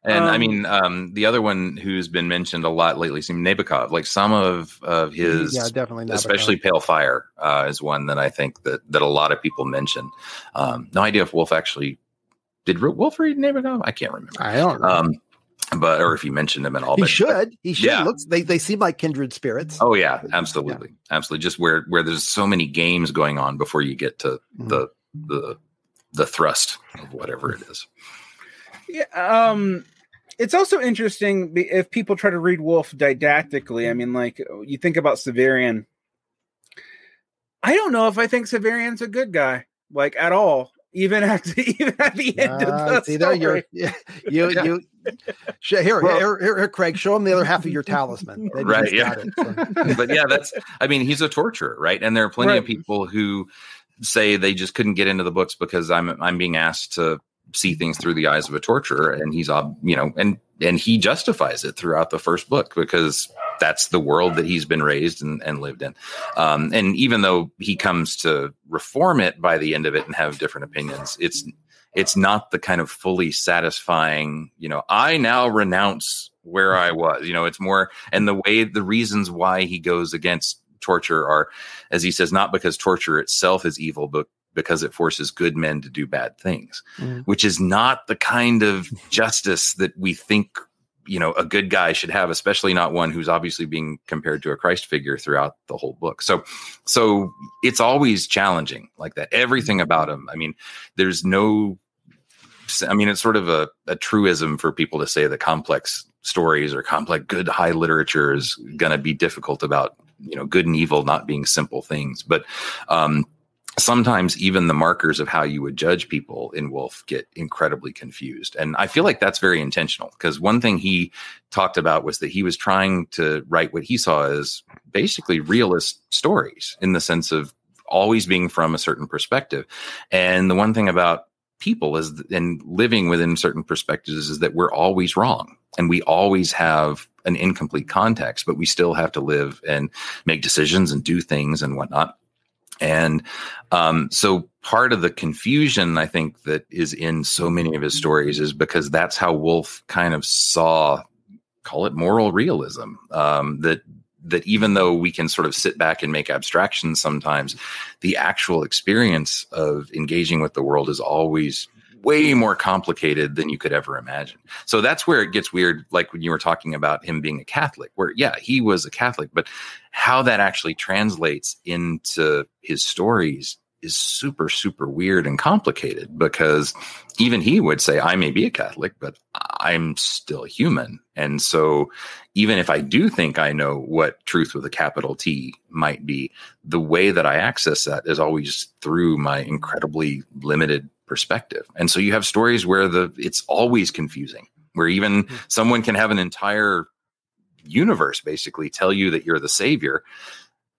And um, I mean, um, the other one who's been mentioned a lot lately seems Nabokov. Like some of of his, yeah, definitely, Nabokov. especially Pale Fire uh, is one that I think that that a lot of people mention. Um, no idea if Wolfe actually did Wolfe read Nabokov. I can't remember. I don't. Know. Um, but or if you mentioned him at all. He but, should. But, he should. Yeah. Looks, they they seem like kindred spirits. Oh yeah, absolutely, yeah. absolutely. Just where where there's so many games going on before you get to mm-hmm. the the the thrust of whatever it is. Yeah. Um it's also interesting if people try to read Wolfe didactically. I mean, like you think about Severian, I don't know if I think Severian's a good guy, like at all. Even at the, even at the end uh, of the see story. There, you you yeah. you here, well, here, here, here, Craig, show him the other half of your talisman. right. Yeah. It, so. but yeah, that's, I mean, he's a torturer, right? And there are plenty right. of people who say they just couldn't get into the books because I'm, I'm being asked to see things through the eyes of a torturer. And he's, you know, and, and he justifies it throughout the first book because that's the world that he's been raised and, and lived in. Um, and even though he comes to reform it by the end of it and have different opinions, it's it's not the kind of fully satisfying, you know, I now renounce where I was. You know, it's more and the way the reasons why he goes against torture are, as he says, not because torture itself is evil, but because it forces good men to do bad things, mm. which is not the kind of justice that we think you know a good guy should have especially not one who's obviously being compared to a christ figure throughout the whole book. So so it's always challenging like that. Everything about him i mean there's no i mean it's sort of a, a truism for people to say that complex stories or complex good high literature is going to be difficult about you know good and evil not being simple things. But um sometimes even the markers of how you would judge people in Wolfe get incredibly confused. And I feel like that's very intentional because one thing he talked about was that he was trying to write what he saw as basically realist stories in the sense of always being from a certain perspective. And the one thing about people is and living within certain perspectives is that we're always wrong and we always have an incomplete context, but we still have to live and make decisions and do things and whatnot. And um, so part of the confusion I think that is in so many of his stories is because that's how Wolfe kind of saw, call it moral realism. Um, that that even though we can sort of sit back and make abstractions sometimes, the actual experience of engaging with the world is always way more complicated than you could ever imagine. So that's where it gets weird, like when you were talking about him being a Catholic, where, yeah, he was a Catholic, but how that actually translates into his stories is super, super weird and complicated because even he would say, I may be a Catholic, but I'm still human. And so even if I do think I know what truth with a capital T might be, the way that I access that is always through my incredibly limited perspective. And so you have stories where the it's always confusing, where even mm-hmm. someone can have an entire universe basically tell you that you're the savior,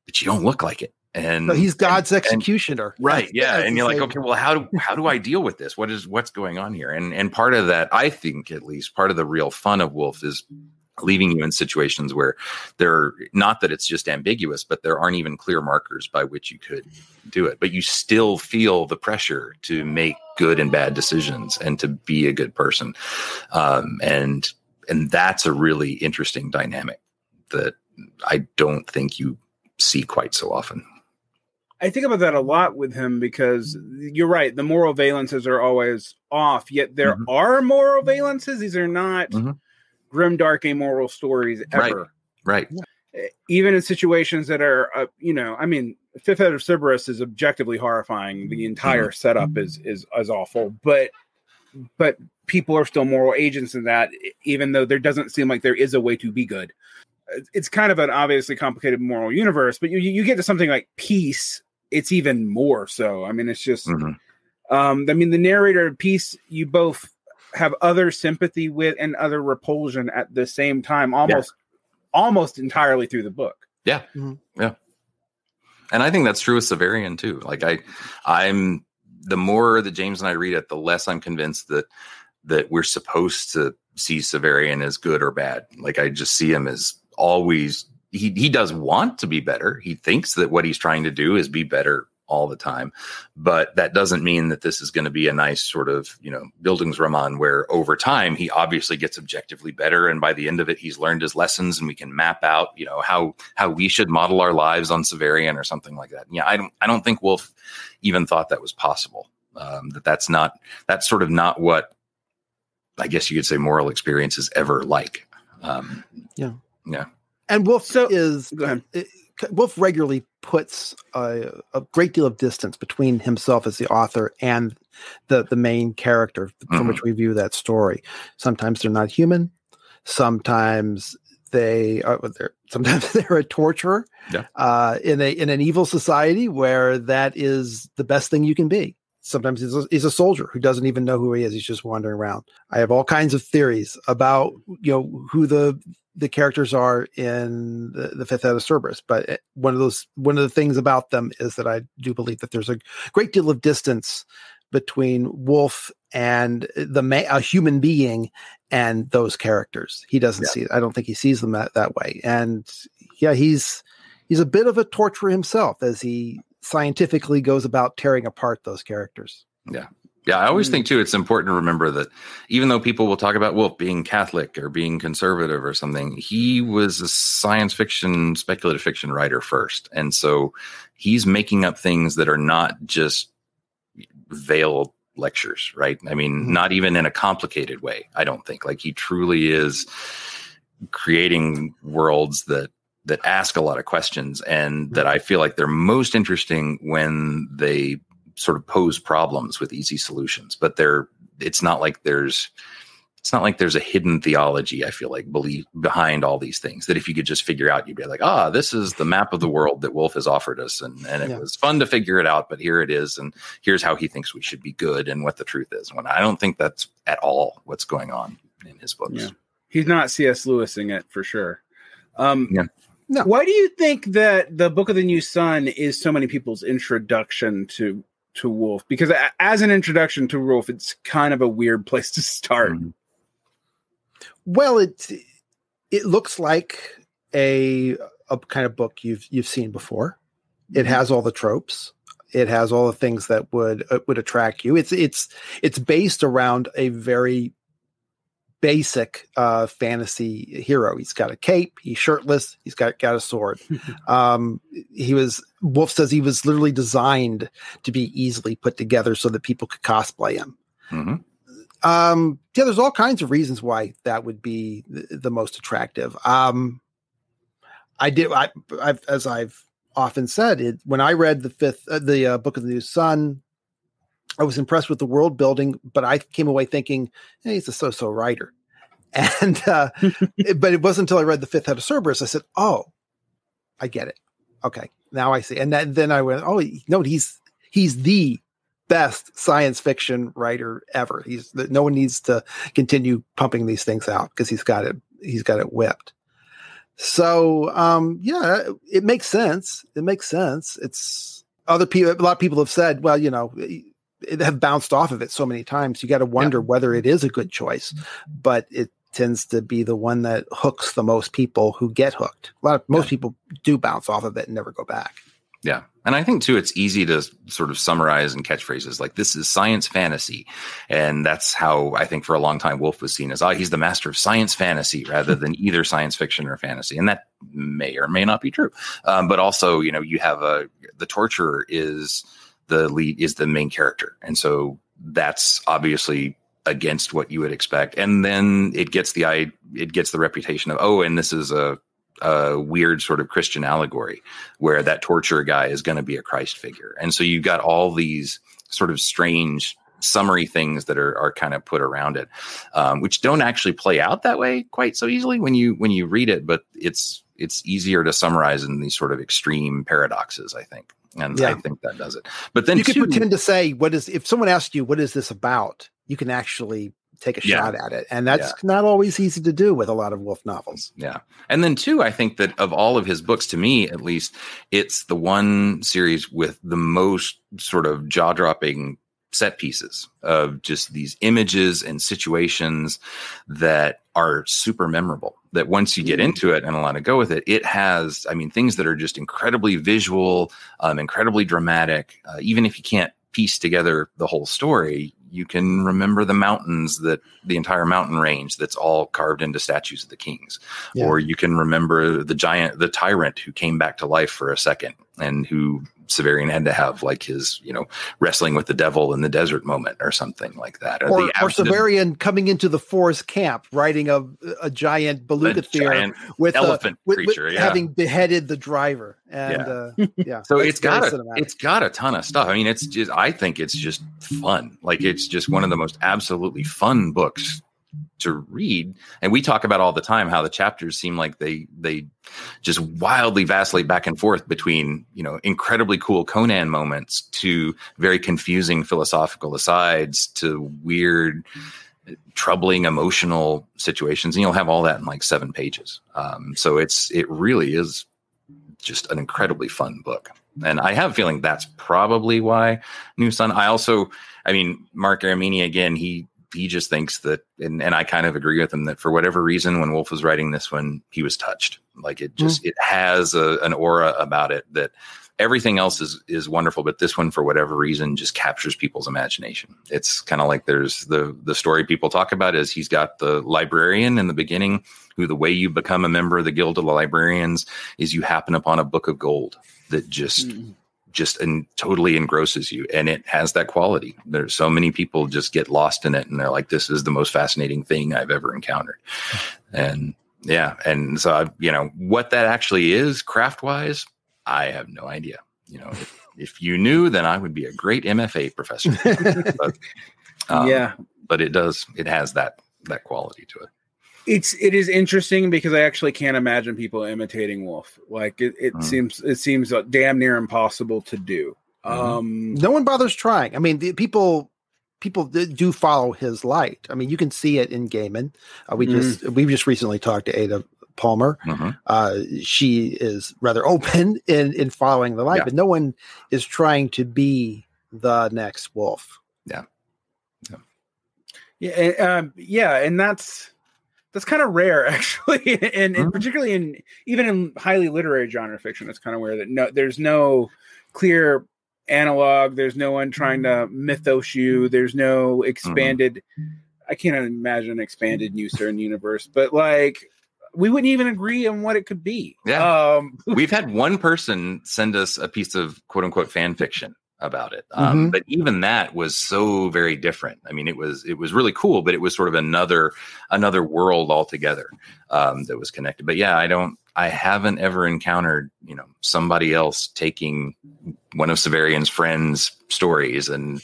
but you don't look like it. And so he's God's and, executioner. And, right. Yeah. and you're like, okay, well, how do how do I deal with this? What is what's going on here? And and part of that, I think at least part of the real fun of Wolfe is leaving you in situations where there are not that it's just ambiguous but there aren't even clear markers by which you could do it but you still feel the pressure to make good and bad decisions and to be a good person um, and and that's a really interesting dynamic that i don't think you see quite so often I think about that a lot with him because you're right. The moral valences are always off, yet there mm-hmm. are moral valences. These are not mm-hmm grim, dark, amoral stories ever. Right. right. Even in situations that are, uh, you know, I mean, Fifth Head of Cerberus is objectively horrifying. The entire mm-hmm. setup is is is awful, but but people are still moral agents in that, even though there doesn't seem like there is a way to be good. It's kind of an obviously complicated moral universe, but you you get to something like peace, it's even more so. I mean, it's just. Mm-hmm. Um, I mean, the narrator of peace, you both have other sympathy with and other repulsion at the same time, almost yeah. almost entirely through the book. Yeah, mm-hmm. yeah. And I think that's true with Severian too. Like I, I'm the more that James and I read it, the less I'm convinced that that we're supposed to see Severian as good or bad. Like I just see him as always. He he does want to be better. He thinks that what he's trying to do is be better all the time. But that doesn't mean that this is going to be a nice sort of, you know, Bildungsroman where over time he obviously gets objectively better. And by the end of it, he's learned his lessons and we can map out, you know, how how we should model our lives on Severian or something like that. Yeah, I don't I don't think Wolfe even thought that was possible. Um, that that's not that's sort of not what I guess you could say moral experience is ever like. Um, yeah. Yeah. And Wolfe so, is Wolfe regularly puts a, a, great deal of distance between himself as the author and the the main character from mm-hmm. which we view that story. Sometimes they're not human. Sometimes they are they're, sometimes they're a torturer Yeah. uh, in a in an evil society where that is the best thing you can be. Sometimes he's a, he's a soldier who doesn't even know who he is. He's just wandering around. I have all kinds of theories about you know who the the characters are in the, the Fifth Head of Cerberus, but one of those one of the things about them is that I do believe that there's a great deal of distance between Wolfe and the ma- a human being and those characters. He doesn't Yeah. see. I don't think he sees them that, that way. And yeah, he's he's a bit of a torturer himself as he scientifically goes about tearing apart those characters. Yeah, I always Mm. think too, it's important to remember that even though people will talk about Wolfe being Catholic or being conservative or something, he was a science fiction, speculative fiction writer first. And so he's making up things that are not just veiled lectures, right? I mean, Mhm. not even in a complicated way, I don't think. Like he truly is creating worlds that that ask a lot of questions and that I feel like they're most interesting when they sort of pose problems with easy solutions but they're it's not like there's it's not like there's a hidden theology i feel like believe behind all these things that if you could just figure out you'd be like ah this is the map of the world that wolfe has offered us and, and it Yeah. was fun to figure it out but here it is and here's how he thinks we should be good and what the truth is when i don't think that's at all what's going on in his books Yeah. He's not C.S. Lewising it for sure. Um, Yeah. No. Why do you think that the Book of the New Sun is so many people's introduction to to Wolfe? Because as an introduction to Wolfe, it's kind of a weird place to start. Mhm. Well, it it looks like a a kind of book you've you've seen before. It has all the tropes. It has all the things that would uh, would attract you. It's it's it's based around a very basic uh, fantasy hero. He's got a cape. He's shirtless. He's got got a sword. um, he was Wolfe says he was literally designed to be easily put together so that people could cosplay him Mhm. um yeah there's all kinds of reasons why that would be the, the most attractive um i did I, i've as i've often said it when i read the fifth uh, the uh, book of the new sun i was impressed with the world building but i came away thinking hey, he's a so-so writer and uh it- but it wasn't until i read the fifth head of cerberus i said oh i get it okay now i see and then, then i went oh no he's he's the best science fiction writer ever. He's no one needs to continue pumping these things out because he's got it. He's got it whipped. So um, yeah, it makes sense. It makes sense. It's other people. A lot of people have said, well, you know, it have bounced off of it so many times. You got to wonder whether it is a good choice, but it tends to be the one that hooks the most people who get hooked. A lot of most Yeah. people do bounce off of it and never go back. Yeah. And I think too, it's easy to sort of summarize in catchphrases like this is science fantasy. And that's how I think for a long time Wolfe was seen as, oh, he's the master of science fantasy rather than either science fiction or fantasy. And that may or may not be true. Um, but also, you know, you have a, the torturer is the lead, is the main character. And so that's obviously against what you would expect. And then it gets the, I, it gets the reputation of, oh, and this is a, a weird sort of Christian allegory where that torture guy is going to be a Christ figure. And so you've got all these sort of strange summary things that are, are kind of put around it, um, which don't actually play out that way quite so easily when you, when you read it, but it's, it's easier to summarize in these sort of extreme paradoxes, I think. And I think that does it. But then you could pretend to say what is if someone asked you what is this about you can actually take a Yeah. shot at it and that's not always easy to do with a lot of wolfe novels Yeah. And then too, I think that of all of his books, to me at least, it's the one series with the most sort of jaw dropping set pieces of just these images and situations that are super memorable. That once you get Mhm. into it and allow to go with it, it has, I mean, things that are just incredibly visual, um, incredibly dramatic. Uh, even if you can't piece together the whole story, you can remember the mountains that the entire mountain range that's all carved into statues of the kings Yeah. or you can remember the giant the tyrant who came back to life for a second and who Severian had to have like his you know wrestling with the devil in the desert moment or something like that or, the or Severian coming into the forest camp riding a, a giant a beluga theater giant with a- elephant with, with creature yeah having beheaded the driver and Yeah. uh yeah so that's it's got a, cinematic. it's got a ton of stuff. I mean, it's just I think it's just fun. Like it's just one of the most absolutely fun books to read and we talk about all the time how the chapters seem like they they just wildly vacillate back and forth between you know incredibly cool conan moments to very confusing philosophical asides to weird troubling emotional situations. And you'll have all that in like seven pages. Um, so it's it really is just an incredibly fun book. And i have a feeling that's probably why new sun i also i mean Marc Aramini again he he just thinks that and, and i kind of agree with him that for whatever reason when wolfe was writing this one he was touched like it just mm. it has a, an aura about it that everything else is is wonderful but this one for whatever reason just captures people's imagination it's kind of like there's the the story people talk about is he's got the librarian in the beginning who the way you become a member of the guild of the librarians is you happen upon a book of gold that just mm. Just and totally engrosses you and it has that quality there's so many people just get lost in it and they're like this is the most fascinating thing i've ever encountered and yeah and so I, you know what that actually is craft wise I have no idea. You know, if, if you knew, then I would be a great MFA professor. but, um, yeah, but it does. It has that that quality to it. It's it is interesting because I actually can't imagine people imitating Wolfe. Like it, it mm. seems it seems damn near impossible to do. Mm-hmm. Um, no one bothers trying. I mean, the people people do follow his light. I mean, you can see it in Gaiman. Uh, we mm. just we've just recently talked to Ada Palmer. Mm-hmm. Uh, she is rather open in in following the light, yeah. but no one is trying to be the next Wolfe. Yeah, yeah, yeah, um, yeah and that's that's kind of rare, actually, and, mm-hmm. and particularly in even in highly literary genre fiction, it's kind of rare that no, there's no clear analog. There's no one trying to mythos you. There's no mm-hmm. expanded. Mm-hmm. I can't imagine an expanded New certain universe, but like we wouldn't even agree on what it could be. Yeah. Um, We've had one person send us a piece of quote unquote fan fiction about it. Um, mm-hmm. But even that was so very different. I mean, it was it was really cool, but it was sort of another another world altogether um, that was connected. But yeah, I don't. I haven't ever encountered you know somebody else taking one of Severian's friends' stories and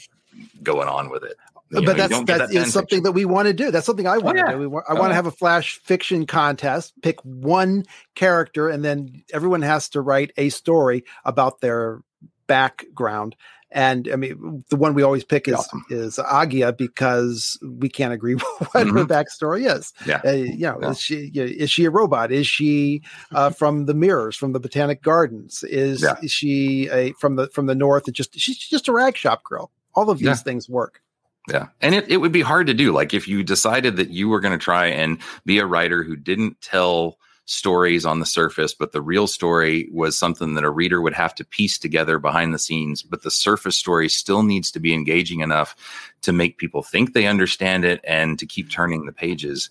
going on with it but know, that's that, that is something fiction. that we want to do. That's something I want oh, yeah. to do. We want, I oh, want to have a flash fiction contest. Pick one character, and then everyone has to write a story about their background. And I mean, the one we always pick is is Agia because we can't agree what mm-hmm. her backstory is. Yeah, uh, you know, yeah. is she is she a robot? Is she uh, from the mirrors from the Botanic Gardens? Is, yeah. is she a from the from the north? It just she's just a rag shop girl. All of these things work. Yeah. And it, it would be hard to do. Like if you decided that you were going to try and be a writer who didn't tell stories on the surface, but the real story was something that a reader would have to piece together behind the scenes. But the surface story still needs to be engaging enough to make people think they understand it and to keep turning the pages.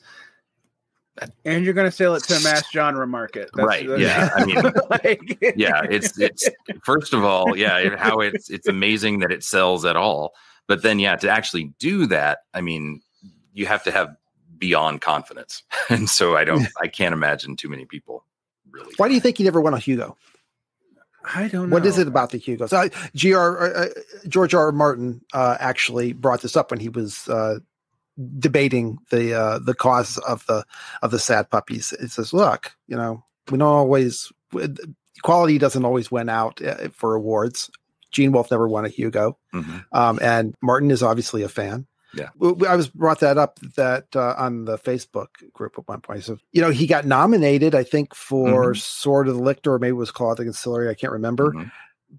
And you're going to sell it to a mass genre market, That's, right? yeah, I mean, like, yeah. It's it's first of all, yeah, how it's it's amazing that it sells at all. But then, yeah, to actually do that, I mean, you have to have beyond confidence. and so I don't, I can't imagine too many people really. Why do you think he never won a Hugo? I don't know. What is it about the Hugos? Uh, Gr uh, uh, George R. R. Martin uh, actually brought this up when he was uh, debating the uh, the cause of the of the sad puppies. It says, "Look, you know, we don't always quality doesn't always win out for awards. Gene Wolfe never won a Hugo, mm-hmm. um, and Martin is obviously a fan. Yeah, I was brought that up that uh, on the Facebook group at one point. So you know, he got nominated, I think, for mm-hmm. Sword of the Lictor, or maybe it was Claw the Conciliator. I can't remember. Mm-hmm.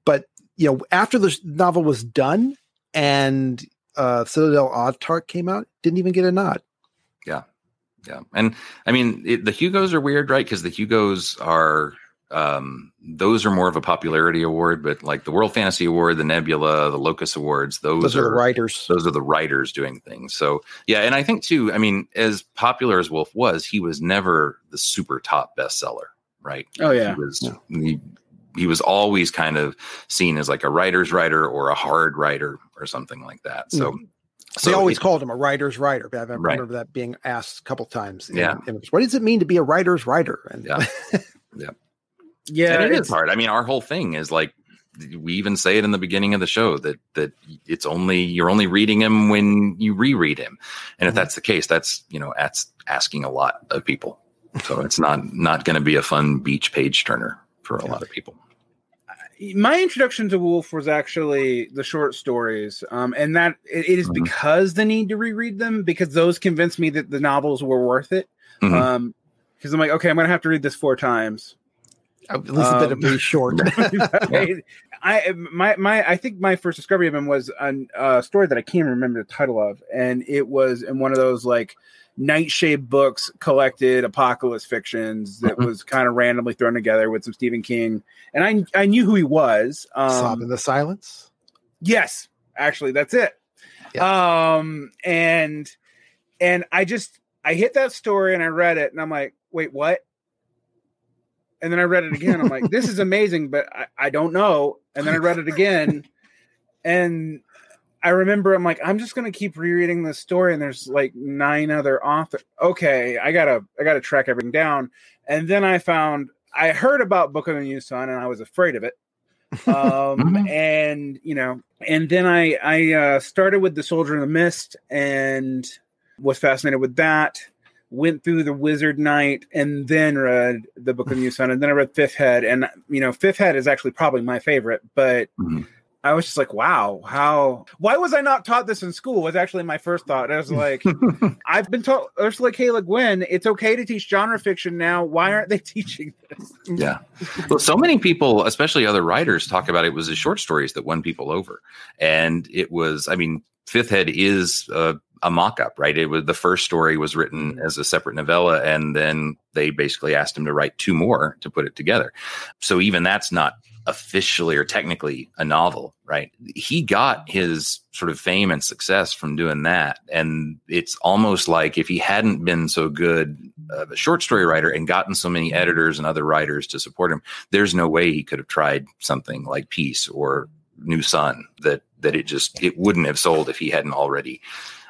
But you know, after the novel was done and uh, Citadel Autarch came out, didn't even get a nod. Yeah, yeah, and I mean, it, the Hugos are weird, right? Because the Hugos are um, those are more of a popularity award, but like the World Fantasy Award, the Nebula, the Locus Awards, those, those are, are, the writers. Those are the writers doing things. So yeah, and I think too. I mean, as popular as Wolfe was, he was never the super top bestseller, right? Oh yeah, he was. Yeah. He, he was always kind of seen as like a writer's writer or a hard writer or something like that. So. Mm. So they always it, called him a writer's writer. I remember right. that being asked a couple times. In, yeah. In, what does it mean to be a writer's writer? And yeah. yeah. Yeah, and it is hard. I mean, our whole thing is like we even say it in the beginning of the show that that it's only you're only reading him when you reread him and if Mhm. that's the case that's you know that's asking a lot of people so it's not not going to be a fun beach page turner for a Yeah. lot of people my introduction to Wolfe was actually the short stories, um, and that it, it is Mhm. because the need to reread them because those convinced me that the novels were worth it. Mhm. Um, because I'm like, okay, I'm gonna have to read this four times. At least a bit of Um, be short. I my my I think my first discovery of him was a uh, story that I can't remember the title of, and it was in one of those like Nightshade books collected apocalypse fictions that Mhm. was kind of randomly thrown together with some Stephen King, and I I knew who he was. Sob in Um, the silence. yes, actually, that's it. Um, and and I just I hit that story and I read it, and I'm like, wait, what? And then I read it again. I'm like, this is amazing, but I, I don't know. And then I read it again, and I remember I'm like, I'm just gonna keep rereading this story, and there's like nine other authors. Okay, I gotta I gotta track everything down. And then I found I heard about Book of the New Sun, and I was afraid of it. Um, Mhm. and you know, and then I I uh, started with the Soldier in the Mist, and was fascinated with that. Went through the Wizard Knight, and then read the Book of New Sun, and then I read Fifth Head, and you know, Fifth Head is actually probably my favorite, but Mhm. I was just like, wow, how why was I not taught this in school? Was actually my first thought. I was like, I've been taught Ursula K. Le Guin, it's okay to teach genre fiction now. Why aren't they teaching this? Yeah. Well, so many people, especially other writers, talk about it was the short stories that won people over. And it was, I mean, Fifth Head is a, a mock up, right? It was the first story was written mm-hmm. as a separate novella, and then they basically asked him to write two more to put it together. So even that's not officially or technically a novel, right? He got his sort of fame and success from doing that. And it's almost like if he hadn't been so good of a short story writer and gotten so many editors and other writers to support him, there's no way he could have tried something like Peace or New Sun that that it just it wouldn't have sold if he hadn't already,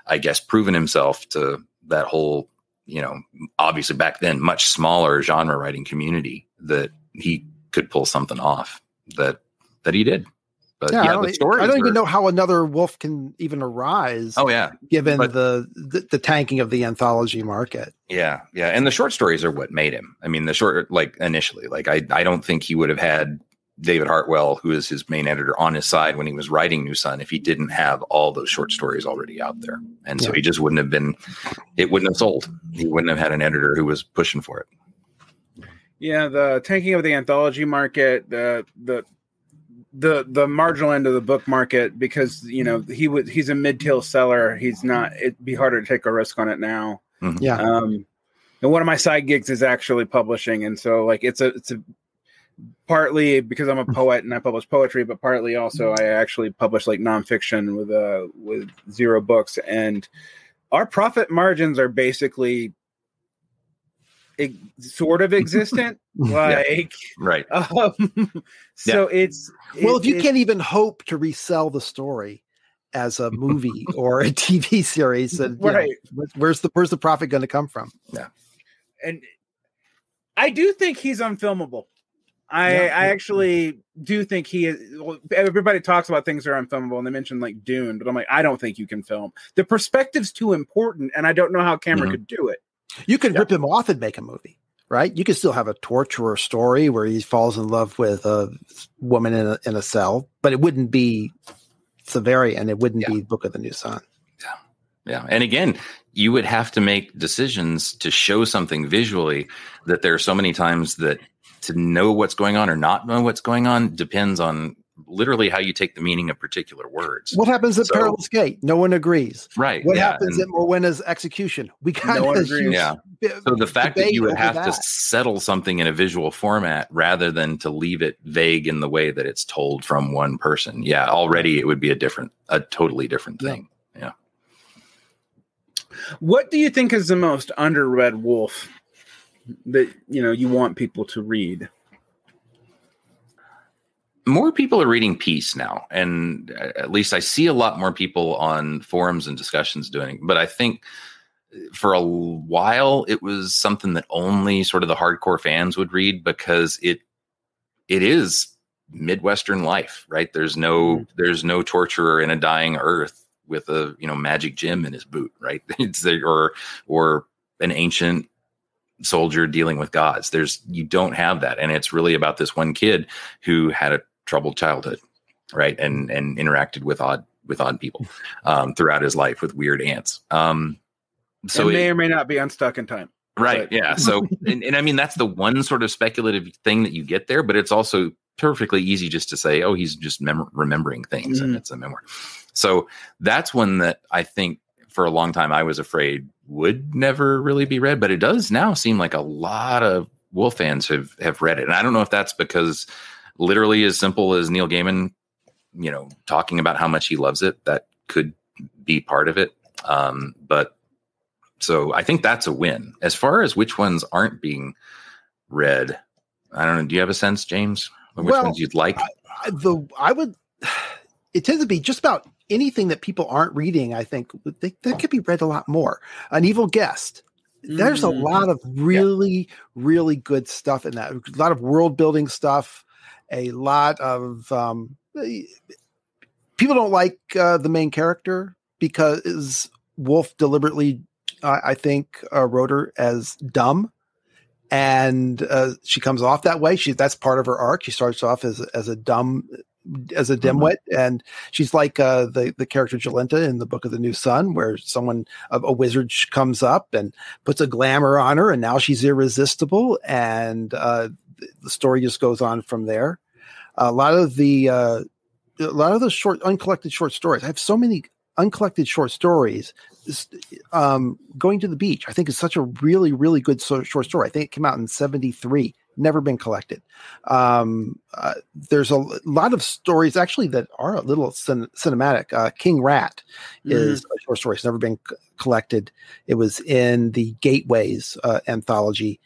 I guess, proven himself to that whole, you know, obviously back then much smaller genre writing community that he could pull something off that that he did. But Yeah, yeah, I, don't, I don't were- even know how another wolfe can even arise, Oh yeah, given but- the, the the tanking of the anthology market. Yeah, yeah, and the short stories are what made him. I mean, the short like initially, like I I don't think he would have had David Hartwell, who is his main editor, on his side when he was writing New Sun if he didn't have all those short stories already out there. And so he just wouldn't have been it wouldn't have sold. He wouldn't have had an editor who was pushing for it. Yeah, the tanking of the anthology market, the the the the marginal end of the book market because you know he was he's a mid-tail seller. He's not. It'd be harder to take a risk on it now. Yeah. Um, and one of my side gigs is actually publishing, and so like it's a it's a partly because I'm a poet and I publish poetry, but partly also I actually publish like nonfiction with uh with zero books, and our profit margins are basically ex- sort of existent. like, Right. um, so it's Well, it- if you it- can't even hope to resell the story as a movie or a TV series, then you know, Right. where's the where's the profit going to come from? Yeah and I do think he's unfilmable. I Yeah. I actually do think he is. Well, everybody talks about things that are unfilmable, and they mention like Dune, but I'm like, I don't think you can film. The perspective's too important, and I don't know how Cameron Mhm. could do it. You could Yeah. rip him off and make a movie, right? You could still have a torturer story where he falls in love with a woman in a, in a cell, but it wouldn't be Severian. It wouldn't Yeah. be Book of the New Sun. Yeah. Yeah. And again, you would have to make decisions to show something visually that there are so many times that to know what's going on or not know what's going on depends on literally how you take the meaning of particular words. What happens at So- Piteous Gate? No one agrees. Right. What yeah, happens and at Morwenna's execution? We got No one a Yeah. bi- so the fact that you would over have to settle something in a visual format rather than to leave it vague in the way that it's told from one person. Yeah, already it would be a different, a totally different thing. Yeah. thing. What do you think is the most underread Wolfe that you know you want people to read? more people are reading peace now and uh, at least i see a lot more people on forums and discussions doing it but i think for a while it was something that only sort of the hardcore fans would read because it it is midwestern life right there's no mm-hmm. there's no torturer in a dying earth with a you know magic gem in his boot right it's the, or or an ancient soldier dealing with gods. There's you don't have that. And it's really about this one kid who had a troubled childhood right? And and interacted with odd with odd people um, throughout his life with weird ants. Um, so it may it, or may not be unstuck in time right but. yeah. So and, and i mean that's the one sort of speculative thing that you get there but it's also perfectly easy just to say oh he's just mem- remembering things mm. and it's a memoir. So that's one that i think for a long time i was afraid would never really be read but it does now seem like a lot of wolfe fans have have read it and i don't know if that's because literally as simple as neil gaiman you know talking about how much he loves it that could be part of it um, but so I think that's a win. As far as which ones aren't being read, I don't know. Do you have a sense, James, which well, ones you'd like? I, the I would. It tends to be just about anything that people aren't reading. I think they, that could be read a lot more. An evil guest. There's a mm-hmm. lot of really, yeah. really good stuff in that. A lot of world building stuff. A lot of um, people don't like uh, the main character because Wolfe deliberately uh, I think, uh, wrote her as dumb, and uh, she comes off that way. She that's part of her arc. She starts off as as a dumb as a mm-hmm. dimwit, mm-hmm. and she's like uh, the the character Jolenta in the Book of the New Sun, where someone a, a, wizard comes up and puts a glamour on her, and now she's irresistible, and uh, the story just goes on from there. A lot of the uh, a lot of the short uncollected short stories. I have so many uncollected short stories um, going to the beach i think is such a really really good short story i think it came out in 73 never been collected. Um, uh, there's a lot of stories actually that are a little cin- cinematic. Uh, king rat mm. is a short story. It's never been c- collected. It was in the gateways uh, anthology.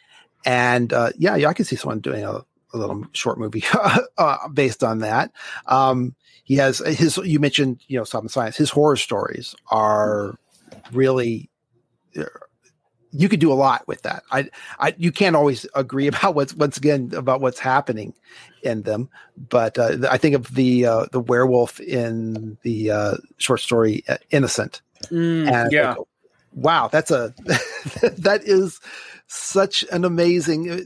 And uh, yeah, yeah i can see someone doing a, a little short movie uh, based on that. Um, he has his you mentioned you know stop and science. His horror stories are really uh, you could do a lot with that I, I you can't always agree about what's once again about what's happening in them but uh, i think of the uh, the werewolf in the uh, short story uh, innocent mm, yeah like, wow that's a that is such an amazing uh,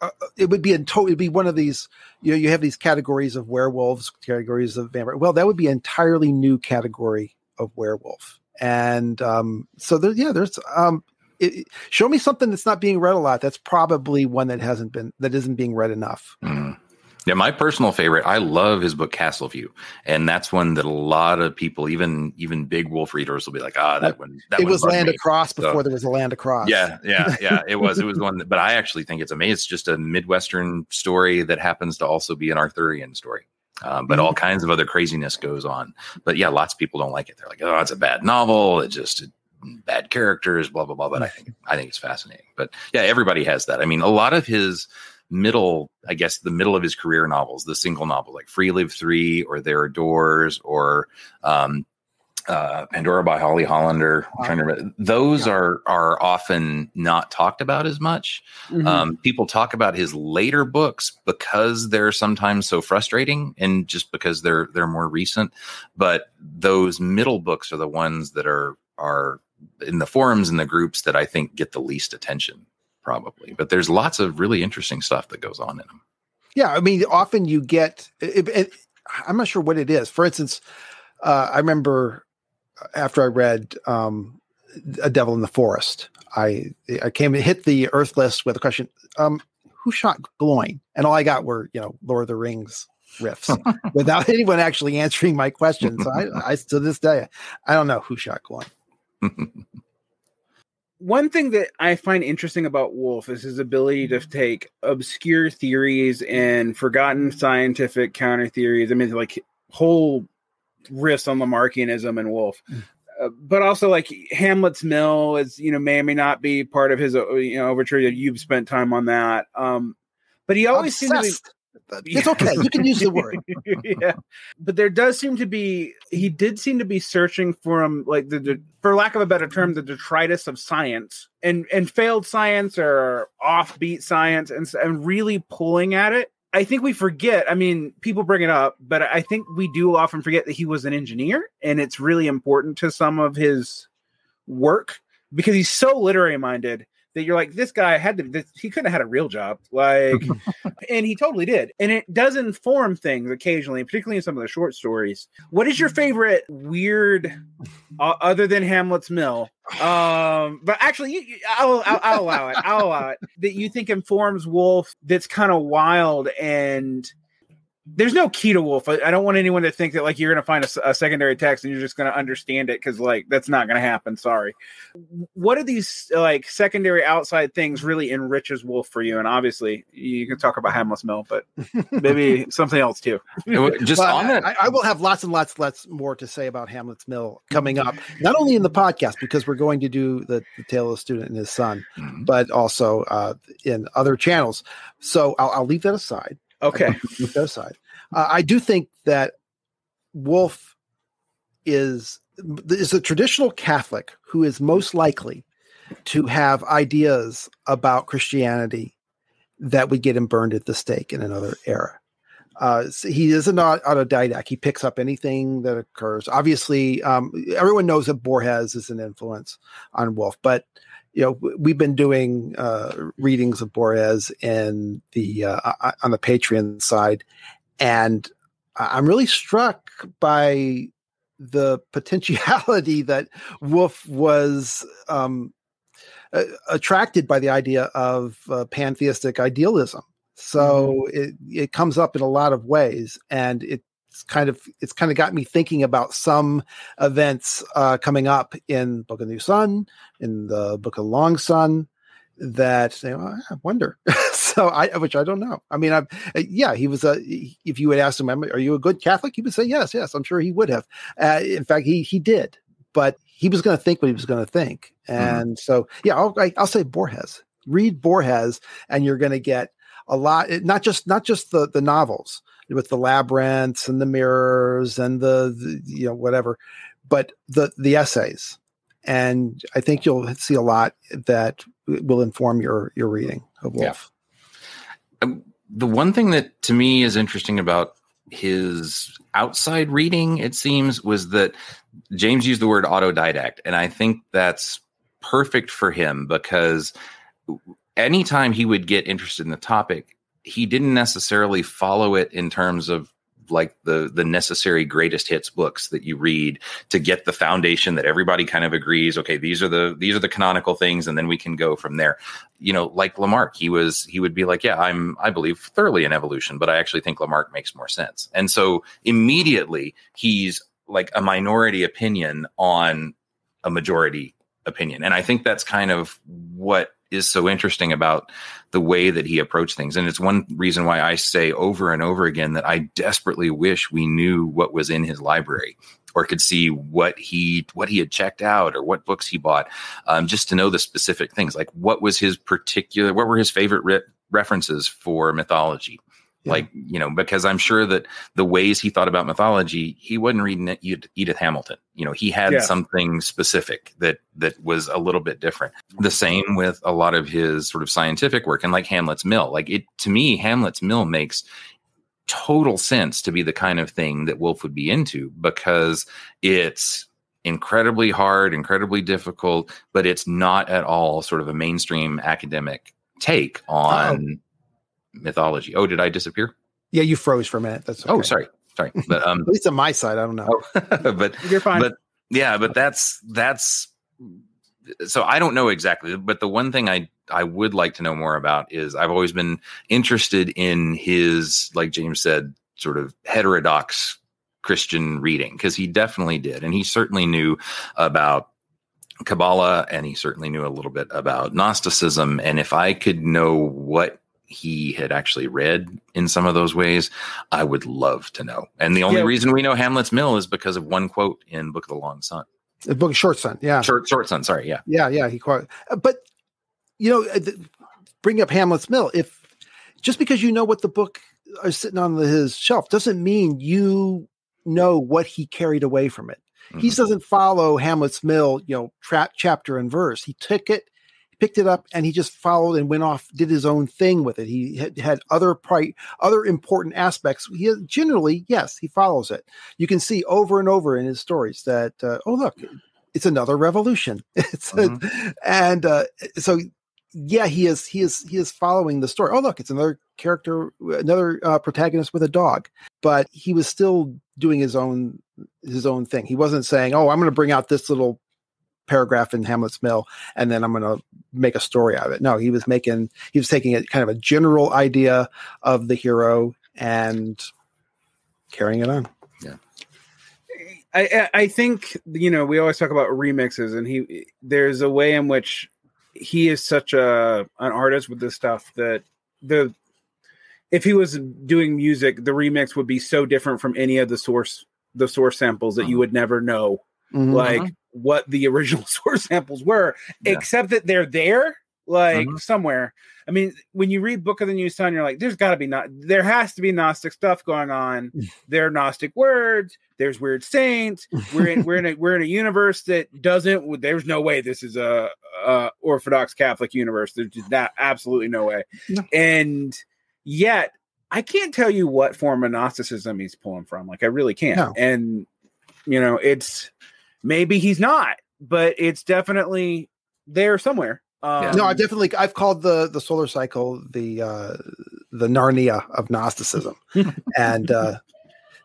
uh, it would be in total. It'd be one of these. You know, you have these categories of werewolves, categories of vampire. Well, that would be an entirely new category of werewolf. And um, so there, yeah, there's um, it, show me something that's not being read a lot. That's probably one that hasn't been that isn't being read enough. Mm. Yeah, my personal favorite. I love his book Castleview, and that's one that a lot of people, even even big Wolfe readers, will be like, "Ah, that one." That it was Land me. Across before so, there was a Land Across. Yeah, yeah, yeah. It was. It was one. That, but I actually think it's amazing. It's just a midwestern story that happens to also be an Arthurian story. Um, but mm-hmm. all kinds of other craziness goes on. But yeah, lots of people don't like it. They're like, "Oh, it's a bad novel. It just." It, bad characters blah blah blah but i think i think it's fascinating but yeah everybody has that i mean a lot of his middle, I guess, the middle of his career novels, the single novel like Free Live Free or There Are Doors or um, uh, Pandora by Holly Hollander. I'm trying to remember. Those yeah. are are often not talked about as much. Mm-hmm. Um, people talk about his later books because they're sometimes so frustrating, and just because they're they're more recent. But those middle books are the ones that are are in the forums and the groups that I think get the least attention probably. But there's lots of really interesting stuff that goes on in them. Yeah, I mean, often you get. It, it, I'm not sure what it is. For instance, uh, I remember after I read um, "A Devil in the Forest," I I came and hit the Urth list with a question: um, Who shot Gloin? And all I got were you know Lord of the Rings riffs without anyone actually answering my question. So I, I to this day I don't know who shot Gloin. One thing that I find interesting about Wolfe is his ability to take obscure theories and forgotten scientific counter theories. I mean, like whole riffs on Lamarckianism and Wolfe. Mm. Uh, but also like Hamlet's Mill is you know may or may not be part of his uh, you know overture. That you've spent time on that, um, but he always Obsessed. seems to be it's okay. You can use the word. yeah, but there does seem to be. He did seem to be searching for him, like the, the, for lack of a better term, the detritus of science and and failed science or offbeat science, and and really pulling at it I think we forget. I mean, people bring it up, but I think we do often forget that he was an engineer, and it's really important to some of his work because he's so literary minded that you're like, this guy had to, this, he couldn't have had a real job. Like, and he totally did. And it does inform things occasionally, particularly in some of the short stories. What is your favorite weird, uh, other than Hamlet's Mill? Um, but actually, you, you, I'll, I'll, I'll allow it. I'll allow it that you think informs Wolfe that's kind of wild and there's no key to Wolfe. I, I, don't want anyone to think that like you're going to find a, a, secondary text and you're just going to understand it because like that's not going to happen. Sorry. What are these like secondary outside things really enriches Wolfe for you? And obviously you can talk about Hamlet's Mill, but maybe something else too. just well, on that, I, I, will have lots and lots, lots more to say about Hamlet's Mill coming up. Not only in the podcast because we're going to do the, the Tale of the Student and His Son, mm-hmm. but also uh, in other channels. So I'll, I'll leave that aside. Okay. With that aside, uh, I do think that Wolfe is is a traditional Catholic who is most likely to have ideas about Christianity that would get him burned at the stake in another era. Uh, so he is an autodidact. He picks up anything that occurs. Obviously, um, everyone knows that Borges is an influence on Wolfe, but you know we've been doing uh, readings of Borges in the uh, on the Patreon side, and I'm really struck by the potentiality that Wolfe was um, attracted by the idea of uh, pantheistic idealism. So mm-hmm. it it comes up in a lot of ways, and it it's kind of it's kind of got me thinking about some events uh, coming up in Book of New Sun, in the Book of Long Sun, that you know, I wonder. so I, which I don't know. I mean, I yeah, he was a. If you had asked him, "Are you a good Catholic?" He would say, "Yes, yes." I'm sure he would have. Uh, in fact, he he did, but he was going to think what he was going to think, mm-hmm. and mm-hmm. so yeah, I'll I, will i will say Borges. Read Borges, and you're going to get a lot. Not just not just the the novels with the labyrinths and the mirrors and the, the you know whatever, but the the essays. And I think you'll see a lot that will inform your your reading of Wolfe. Yeah. Um, the one thing that to me is interesting about his outside reading, it seems, was that James used the word autodidact, and I think that's perfect for him because anytime he would get interested in the topic, he didn't necessarily follow it in terms of like the the necessary greatest hits books that you read to get the foundation that everybody kind of agrees okay these are the these are the canonical things and then we can go from there. You know like lamarck he was he would be like yeah i'm i believe thoroughly in evolution but i actually think lamarck makes more sense. And so immediately he's like a minority opinion on a majority opinion. And i think that's kind of what is so interesting about the way that he approached things. And it's one reason why I say over and over again that I desperately wish we knew what was in his library or could see what he what he had checked out or what books he bought um, just to know the specific things like what was his particular what were his favorite re- references for mythology yeah. Like, you know, because I'm sure that the ways he thought about mythology, he wasn't reading Edith Hamilton. You know, he had yeah. something specific that that was a little bit different. The same with a lot of his sort of scientific work and like Hamlet's Mill. Like it to me, Hamlet's Mill makes total sense to be the kind of thing that Wolfe would be into because it's incredibly hard, incredibly difficult, but it's not at all sort of a mainstream academic take oh. on oh mythology. Oh, did I disappear? Yeah, you froze for a minute. That's oh, okay. oh, sorry, sorry. But um, at least on my side, I don't know. Oh, but you're fine. But yeah, but that's that's so I don't know exactly. But the one thing I I would like to know more about is I've always been interested in his, like James said, sort of heterodox Christian reading because he definitely did, and he certainly knew about Kabbalah, and he certainly knew a little bit about Gnosticism. And if I could know what he had actually read in some of those ways, I would love to know. And the only yeah. reason we know Hamlet's Mill is because of one quote in Book of the Long Sun. The book of Short Sun, yeah. Short Short Sun, sorry, yeah. Yeah, yeah, he quote. Uh, but you know, uh, bring up Hamlet's Mill. If just because you know what the book is sitting on the, his shelf doesn't mean you know what he carried away from it. Mm-hmm. He doesn't follow Hamlet's Mill, you know, tra- chapter and verse. He took it picked it up and he just followed and went off, did his own thing with it. He had, had other pri- other important aspects. He generally, yes, he follows it. You can see over and over in his stories that uh, oh look, it's another revolution. It's mm-hmm. a, and uh, so yeah, he is he is he is following the story. Oh, look, it's another character, another uh, protagonist with a dog. But he was still doing his own his own thing. He wasn't saying, "Oh, I'm going to bring out this little paragraph in Hamlet's Mill and then I'm going to make a story out of it." No, he was making he was taking a kind of a general idea of the hero and carrying it on. Yeah. I I think you know we always talk about remixes, and he there's a way in which he is such a an artist with this stuff that the if he was doing music, the remix would be so different from any of the source the source samples that uh-huh. you would never know mm-hmm. like. What the original source samples were, yeah. except that they're there like uh-huh. somewhere. I mean, when you read Book of the New Sun, you're like, there's got to be not, there has to be Gnostic stuff going on. there are Gnostic words. There's weird saints. We're in, we're in a, we're in a universe that doesn't. There's no way this is a, a Orthodox Catholic universe. There's just that absolutely no way. No. And yet, I can't tell you what form of Gnosticism he's pulling from. Like, I really can't. No. And you know, it's maybe he's not, but it's definitely there somewhere. Um, no, I definitely I've called the the solar cycle the uh, the Narnia of Gnosticism, and uh,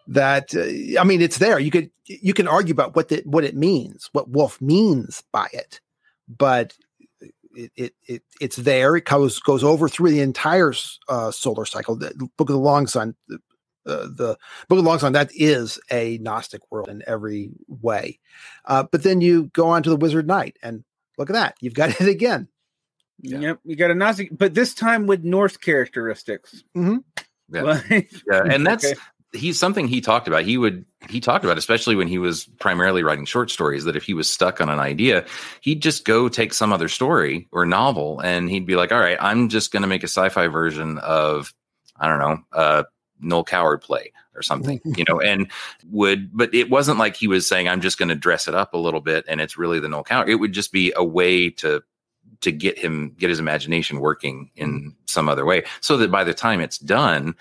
that uh, I mean it's there. You could you can argue about what the, what it means, what Wolfe means by it, but it, it, it it's there. It goes goes over through the entire uh, solar cycle. The Book of the Long Sun, uh, the Book of the Long Sun, that is a Gnostic world in every way. Uh, but then you go on to the Wizard Knight, and Look at that. You've got it again. Yeah. Yep, you got a Nazi, but this time with Norse characteristics. Mm-hmm. Yeah. yeah, and that's okay. he's something he talked about. He would he talked about, especially when he was primarily writing short stories, that if he was stuck on an idea, he'd just go take some other story or novel, and he'd be like, "All right, I'm just going to make a sci-fi version of I don't know, uh, Noel Coward play or something, you know, and would, but it wasn't like he was saying, I'm just going to dress it up a little bit and it's really the Noel Coward. It would just be a way to, to get him, get his imagination working in some other way so that by the time it's done,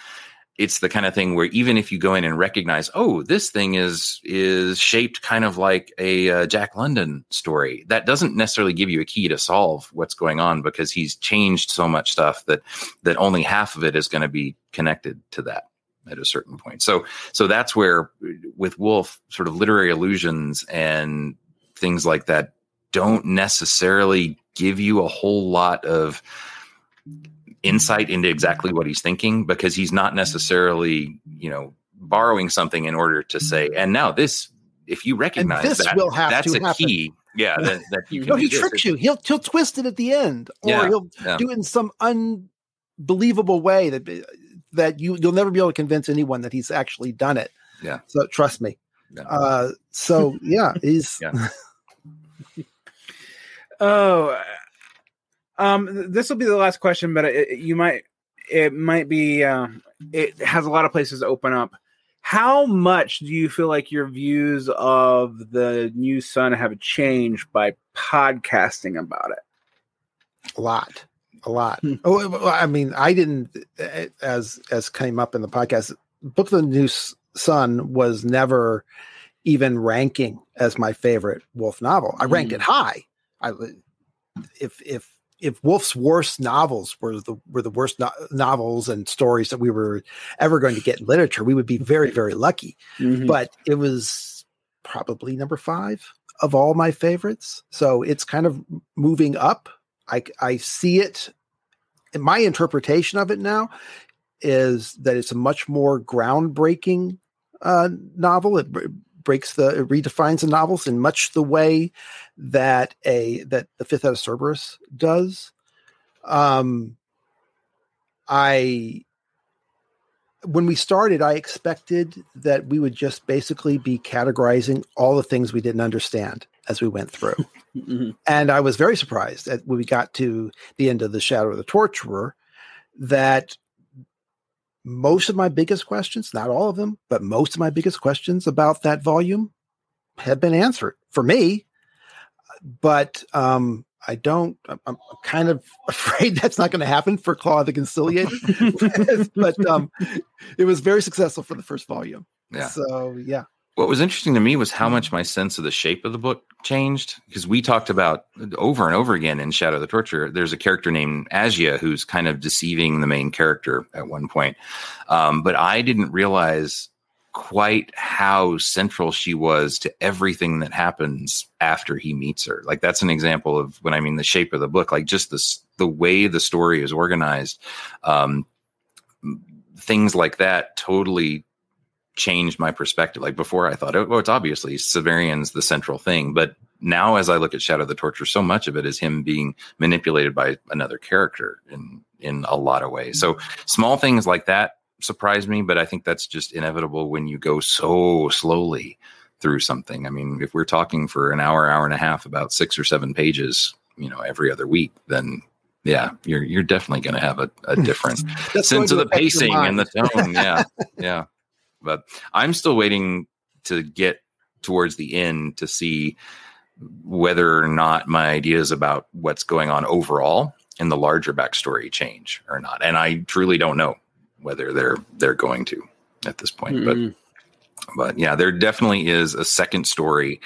it's the kind of thing where even if you go in and recognize, oh, this thing is is shaped kind of like a uh, Jack London story, that doesn't necessarily give you a key to solve what's going on because he's changed so much stuff that that only half of it is going to be connected to that at a certain point. So so that's where with Wolfe, sort of literary illusions and things like that don't necessarily give you a whole lot of insight into exactly what he's thinking because he's not necessarily, you know, borrowing something in order to say, and now this, if you recognize that, that's a happen. key. Yeah, that, that you no, he tricks you. He'll he'll twist it at the end, or yeah, he'll yeah. do it in some unbelievable way that that you you'll never be able to convince anyone that he's actually done it. Yeah. So trust me. Yeah. Uh, so yeah, he's. yeah. oh, um, this will be the last question, but it, you might it might be uh, it has a lot of places to open up. How much do you feel like your views of the new sun have changed by podcasting about it? A lot a lot. Hmm. oh, I mean, I didn't as as came up in the podcast. Book of the New Sun was never even ranking as my favorite Wolfe novel. I ranked mm. it high. I if if if Wolfe's worst novels were the were the worst no- novels and stories that we were ever going to get in literature, we would be very very lucky. Mm-hmm. But it was probably number five of all my favorites. So it's kind of moving up I, I see it. My interpretation of it now is that it's a much more groundbreaking uh, novel. It breaks the it redefines the novels in much the way that a that the Fifth Head of Cerberus does. Um, I when we started, I expected that we would just basically be categorizing all the things we didn't understand as we went through. mm-hmm. And I was very surprised that when we got to the end of the Shadow of the Torturer that most of my biggest questions, not all of them, but most of my biggest questions about that volume have been answered for me. But um, I don't. I'm, I'm kind of afraid that's not going to happen for Claw the Conciliator, but um, it was very successful for the first volume. Yeah. So yeah. What was interesting to me was how much my sense of the shape of the book changed because we talked about over and over again in Shadow of the Torturer. There's a character named Agia who's kind of deceiving the main character at one point, um, but I didn't realize quite how central she was to everything that happens after he meets her. Like that's an example of when I mean the shape of the book, like just this the way the story is organized. Um, things like that totally changed my perspective. Like before, I thought, oh, oh, it's obviously Severian's the central thing, but now as I look at Shadow of the Torturer, so much of it is him being manipulated by another character in in a lot of ways. So small things like that surprise me, but I think that's just inevitable when you go so slowly through something. I mean, if we're talking for an hour, hour and a half about six or seven pages, you know, every other week, then yeah, you're you're definitely going to have a, a different sense of the pacing and the tone. Yeah, yeah. But I'm still waiting to get towards the end to see whether or not my ideas about what's going on overall in the larger backstory change or not. And I truly don't know whether they're they're going to at this point. Mm-hmm. But but yeah, there definitely is a second story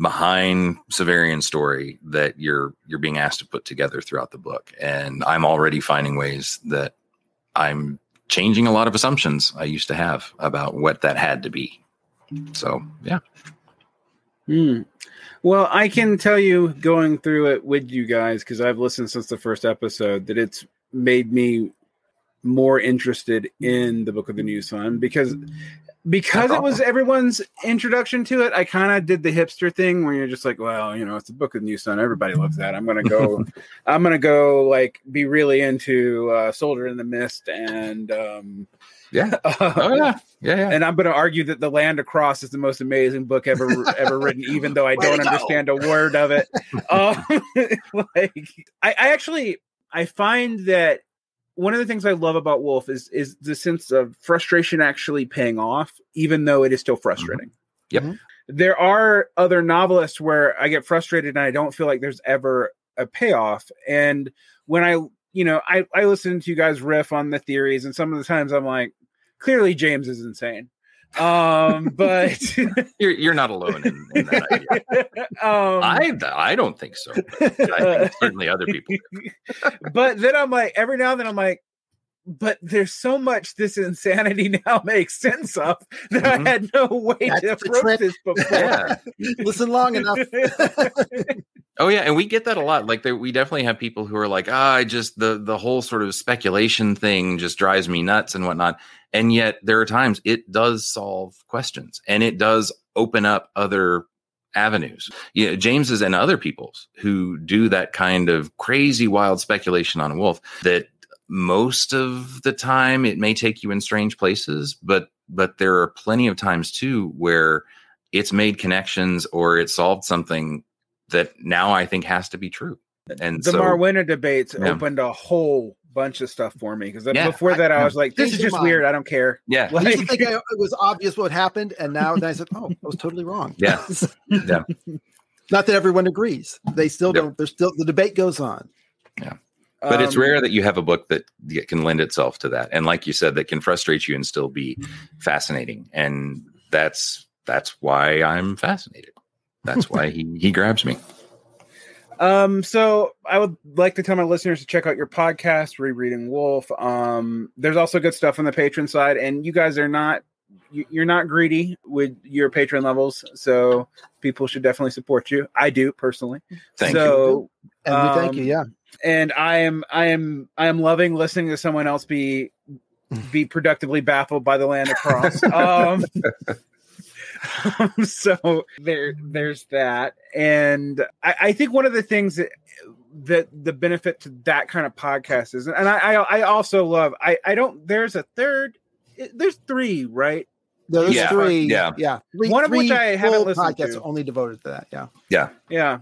behind Severian's story that you're you're being asked to put together throughout the book, and I'm already finding ways that I'm changing a lot of assumptions I used to have about what that had to be. So yeah. Hmm. Well, I can tell you going through it with you guys because I've listened since the first episode that it's made me more interested in the Book of the New Sun because because it was everyone's introduction to it. I kind of did the hipster thing where you're just like, well, you know, it's the Book of the New Sun. Everybody loves that. I'm gonna go. I'm gonna go like be really into uh, Soldier in the Mist and. um yeah. oh, yeah. Yeah, yeah. And I'm going to argue that The Land Across is the most amazing book ever ever written, even though I don't understand a word of it. Um, like, I, I actually I find that one of the things I love about Wolfe is is the sense of frustration actually paying off, even though it is still frustrating. Mm-hmm. Yep. Mm-hmm. There are other novelists where I get frustrated and I don't feel like there's ever a payoff. And when I, you know, I, I listen to you guys riff on the theories, and some of the times I'm like, clearly James is insane. Um, but you're you're not alone in, in that idea. um, I I don't think so. I think certainly other people. but then I'm like, every now and then I'm like, but there's so much this insanity now makes sense of that mm-hmm. I had no way That's to approach this before. Yeah. Listen long enough. oh yeah, and we get that a lot. Like there, we definitely have people who are like, ah, I just the the whole sort of speculation thing just drives me nuts and whatnot. And yet there are times it does solve questions and it does open up other avenues. Yeah, James's and other people's who do that kind of crazy wild speculation on Wolfe that most of the time it may take you in strange places, but but there are plenty of times too where it's made connections or it solved something that now I think has to be true. And the so, Marwena debates yeah. opened a whole bunch of stuff for me because yeah, before that I, I was like, this is just mind. weird. I don't care. Yeah, like, I used to think I, it was obvious what happened, and now then I said, oh, I was totally wrong. Yeah, yeah. Not that everyone agrees. They still don't. There's still the debate goes on. Yeah. But um, it's rare that you have a book that can lend itself to that, and like you said, that can frustrate you and still be fascinating. And that's that's why I'm fascinated. That's why he he grabs me. Um, so I would like to tell my listeners to check out your podcast, Rereading Wolfe. Um, there's also good stuff on the patron side, and you guys are not you're not greedy with your patron levels, so people should definitely support you. I do personally. Thank so, you. And um, we thank you, yeah. And I am I am I am loving listening to someone else be be productively baffled by the land across. um so there there's that and I, I, think one of the things that that the benefit to that kind of podcast is and i i, I also love i i don't there's a third there's three right there's yeah. three yeah yeah three, one of which i haven't listened podcasts to only devoted to that yeah yeah yeah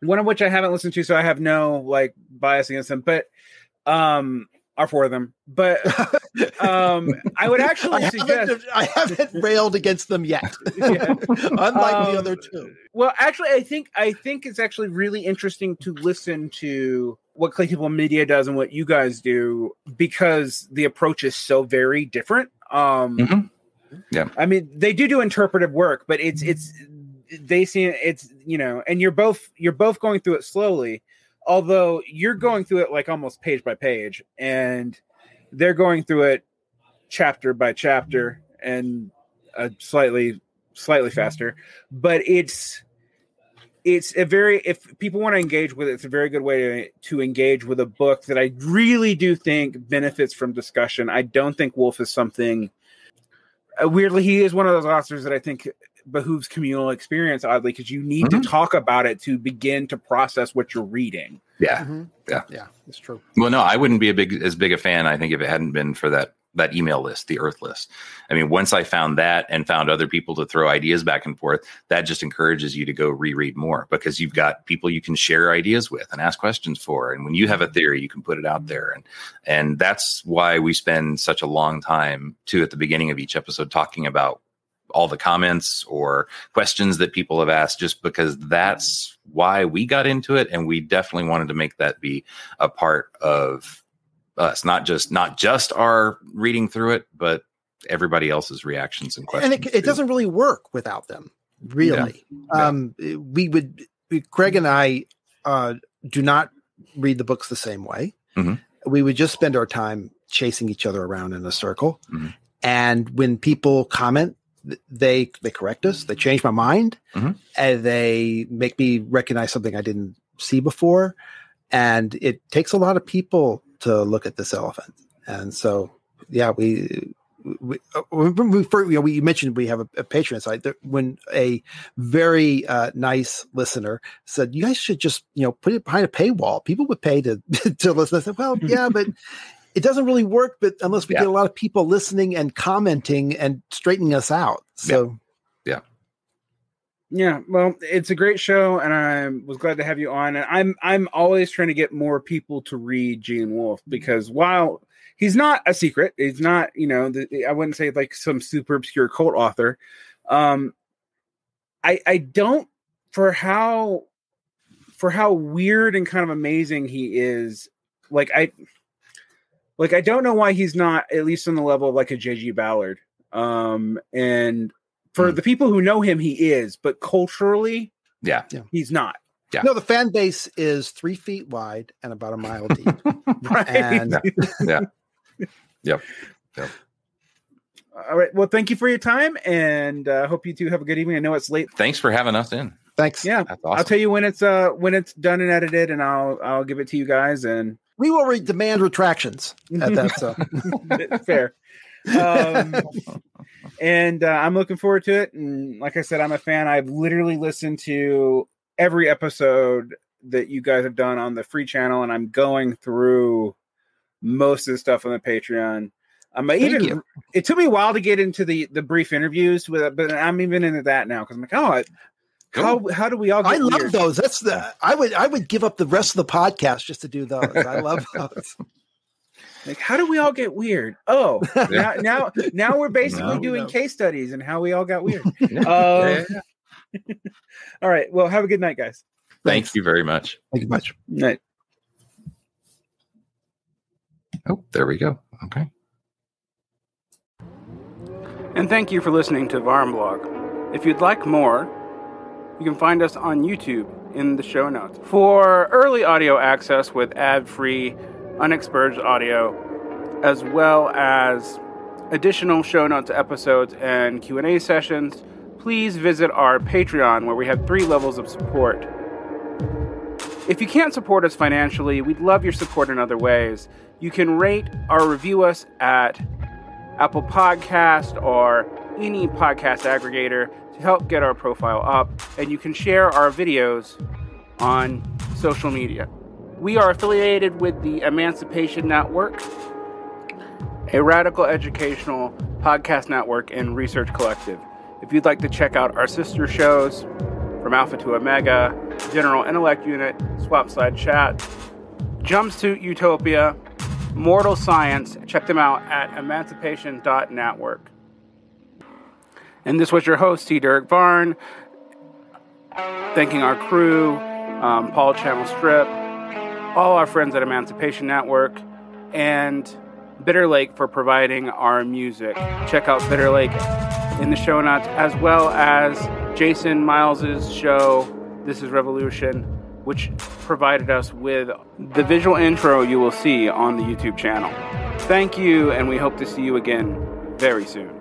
one of which i haven't listened to so i have no like bias against them but um are four of them but um, I would actually I suggest. haven't, I haven't railed against them yet, Yeah. unlike Um, the other two. Well, actually, I think I think it's actually really interesting to listen to what Clay People Media does and what you guys do because the approach is so very different. Um, Mhm. Yeah. I mean, they do do interpretive work, but it's it's they see it's you know, and you're both you're both going through it slowly. Although you're going through it like almost page by page, and they're going through it chapter by chapter and uh, slightly slightly faster. But it's it's a very if people want to engage with it, it's a very good way to, to engage with a book that I really do think benefits from discussion. I don't think Wolfe is something uh, weirdly he is one of those authors that I think behooves communal experience oddly because you need Mhm. to talk about it to begin to process what you're reading. Yeah. Mhm. yeah. yeah, it's true. Well, no, I wouldn't be a big as big a fan. I think if it hadn't been for that that email list, the Urth list. I mean, once I found that and found other people to throw ideas back and forth, that just encourages you to go reread more because you've got people you can share ideas with and ask questions for. And when you have a mm-hmm. theory, you can put it out mm-hmm. there. And and that's why we spend such a long time too at the beginning of each episode talking about all the comments or questions that people have asked just because that's mm-hmm. why we got into it and we definitely wanted to make that be a part of us not just not just our reading through it but everybody else's reactions and questions and it, it doesn't really work without them really Yeah. um we would we, Craig and i uh do not read the books the same way Mhm. we would just spend our time chasing each other around in a circle Mhm. and when people comment they they correct us they change my mind Mhm. and they make me recognize something i didn't see before and it takes a lot of people to look at this elephant and so yeah we we, uh, we, first, you know, we mentioned we have a, a Patreon site. That when a very uh, nice listener said, "You guys should just you know put it behind a paywall," people would pay to to listen. I said, "Well, yeah, but it doesn't really work. But unless we Yeah. get a lot of people listening and commenting and straightening us out, so Yeah, well, it's a great show, and I was glad to have you on. And I'm I'm always trying to get more people to read Gene Wolfe because while he's not a secret, he's not you know the, I wouldn't say like some super obscure cult author. Um, I I don't for how for how weird and kind of amazing he is. Like I like I don't know why he's not at least on the level of like a JG Ballard. Um, and for Hmm. the people who know him, he is, but culturally, yeah he's not. Yeah. no, the fan base is three feet wide and about a mile deep. Right. And- yeah yep All right. Well, thank you for your time, and uh, hope you two have a good evening. I know it's late. thanks for having us in Thanks. Yeah, that's I'll tell you when it's uh when it's done and edited, and I'll I'll give it to you guys. And We will re- demand retractions at that. So fair. Um, and uh, I'm looking forward to it. And like I said, I'm a fan. I've literally listened to every episode that you guys have done on the free channel, and I'm going through most of the stuff on the Patreon. Um, I Thank even you. it took me a while to get into the the brief interviews with, but I'm even into that now because I'm like, oh, I- how how do we all? Get I love weird? those. That's the I would I would give up the rest of the podcast just to do those. I love those. Like, how do we all get weird? Oh, now now now we're basically Now we doing know. case studies and how we all got weird. Yeah. Um, Yeah. all right. Well, have a good night, guys. thank you very much Thank you much. Night. oh there we go okay And thank you for listening to Varn Vlog. If you'd like more, you can find us on YouTube in the show notes. For early audio access with ad-free, unexpurged audio, as well as additional show notes episodes and Q&A sessions, please visit our Patreon where we have three levels of support. If you can't support us financially, we'd love your support in other ways. You can rate or review us at Apple Podcast or any podcast aggregator to help get our profile up, and you can share our videos on social media. We are affiliated with the Emancipation Network, a radical educational podcast network and research collective. If you'd like to check out our sister shows from Alpha to Omega, General Intellect Unit, Swampside Chat, Jumpsuit Utopia, Mortal Science. Check them out at emancipation.network. And this was your host, C. Derick Varn, thanking our crew, um, Paul Channel Strip, all our friends at Emancipation Network, and Bitter Lake for providing our music. Check out Bitter Lake in the show notes, as well as Jason Myles's show, This is Revolution, which provided us with the visual intro you will see on the YouTube channel. Thank you, and we hope to see you again very soon.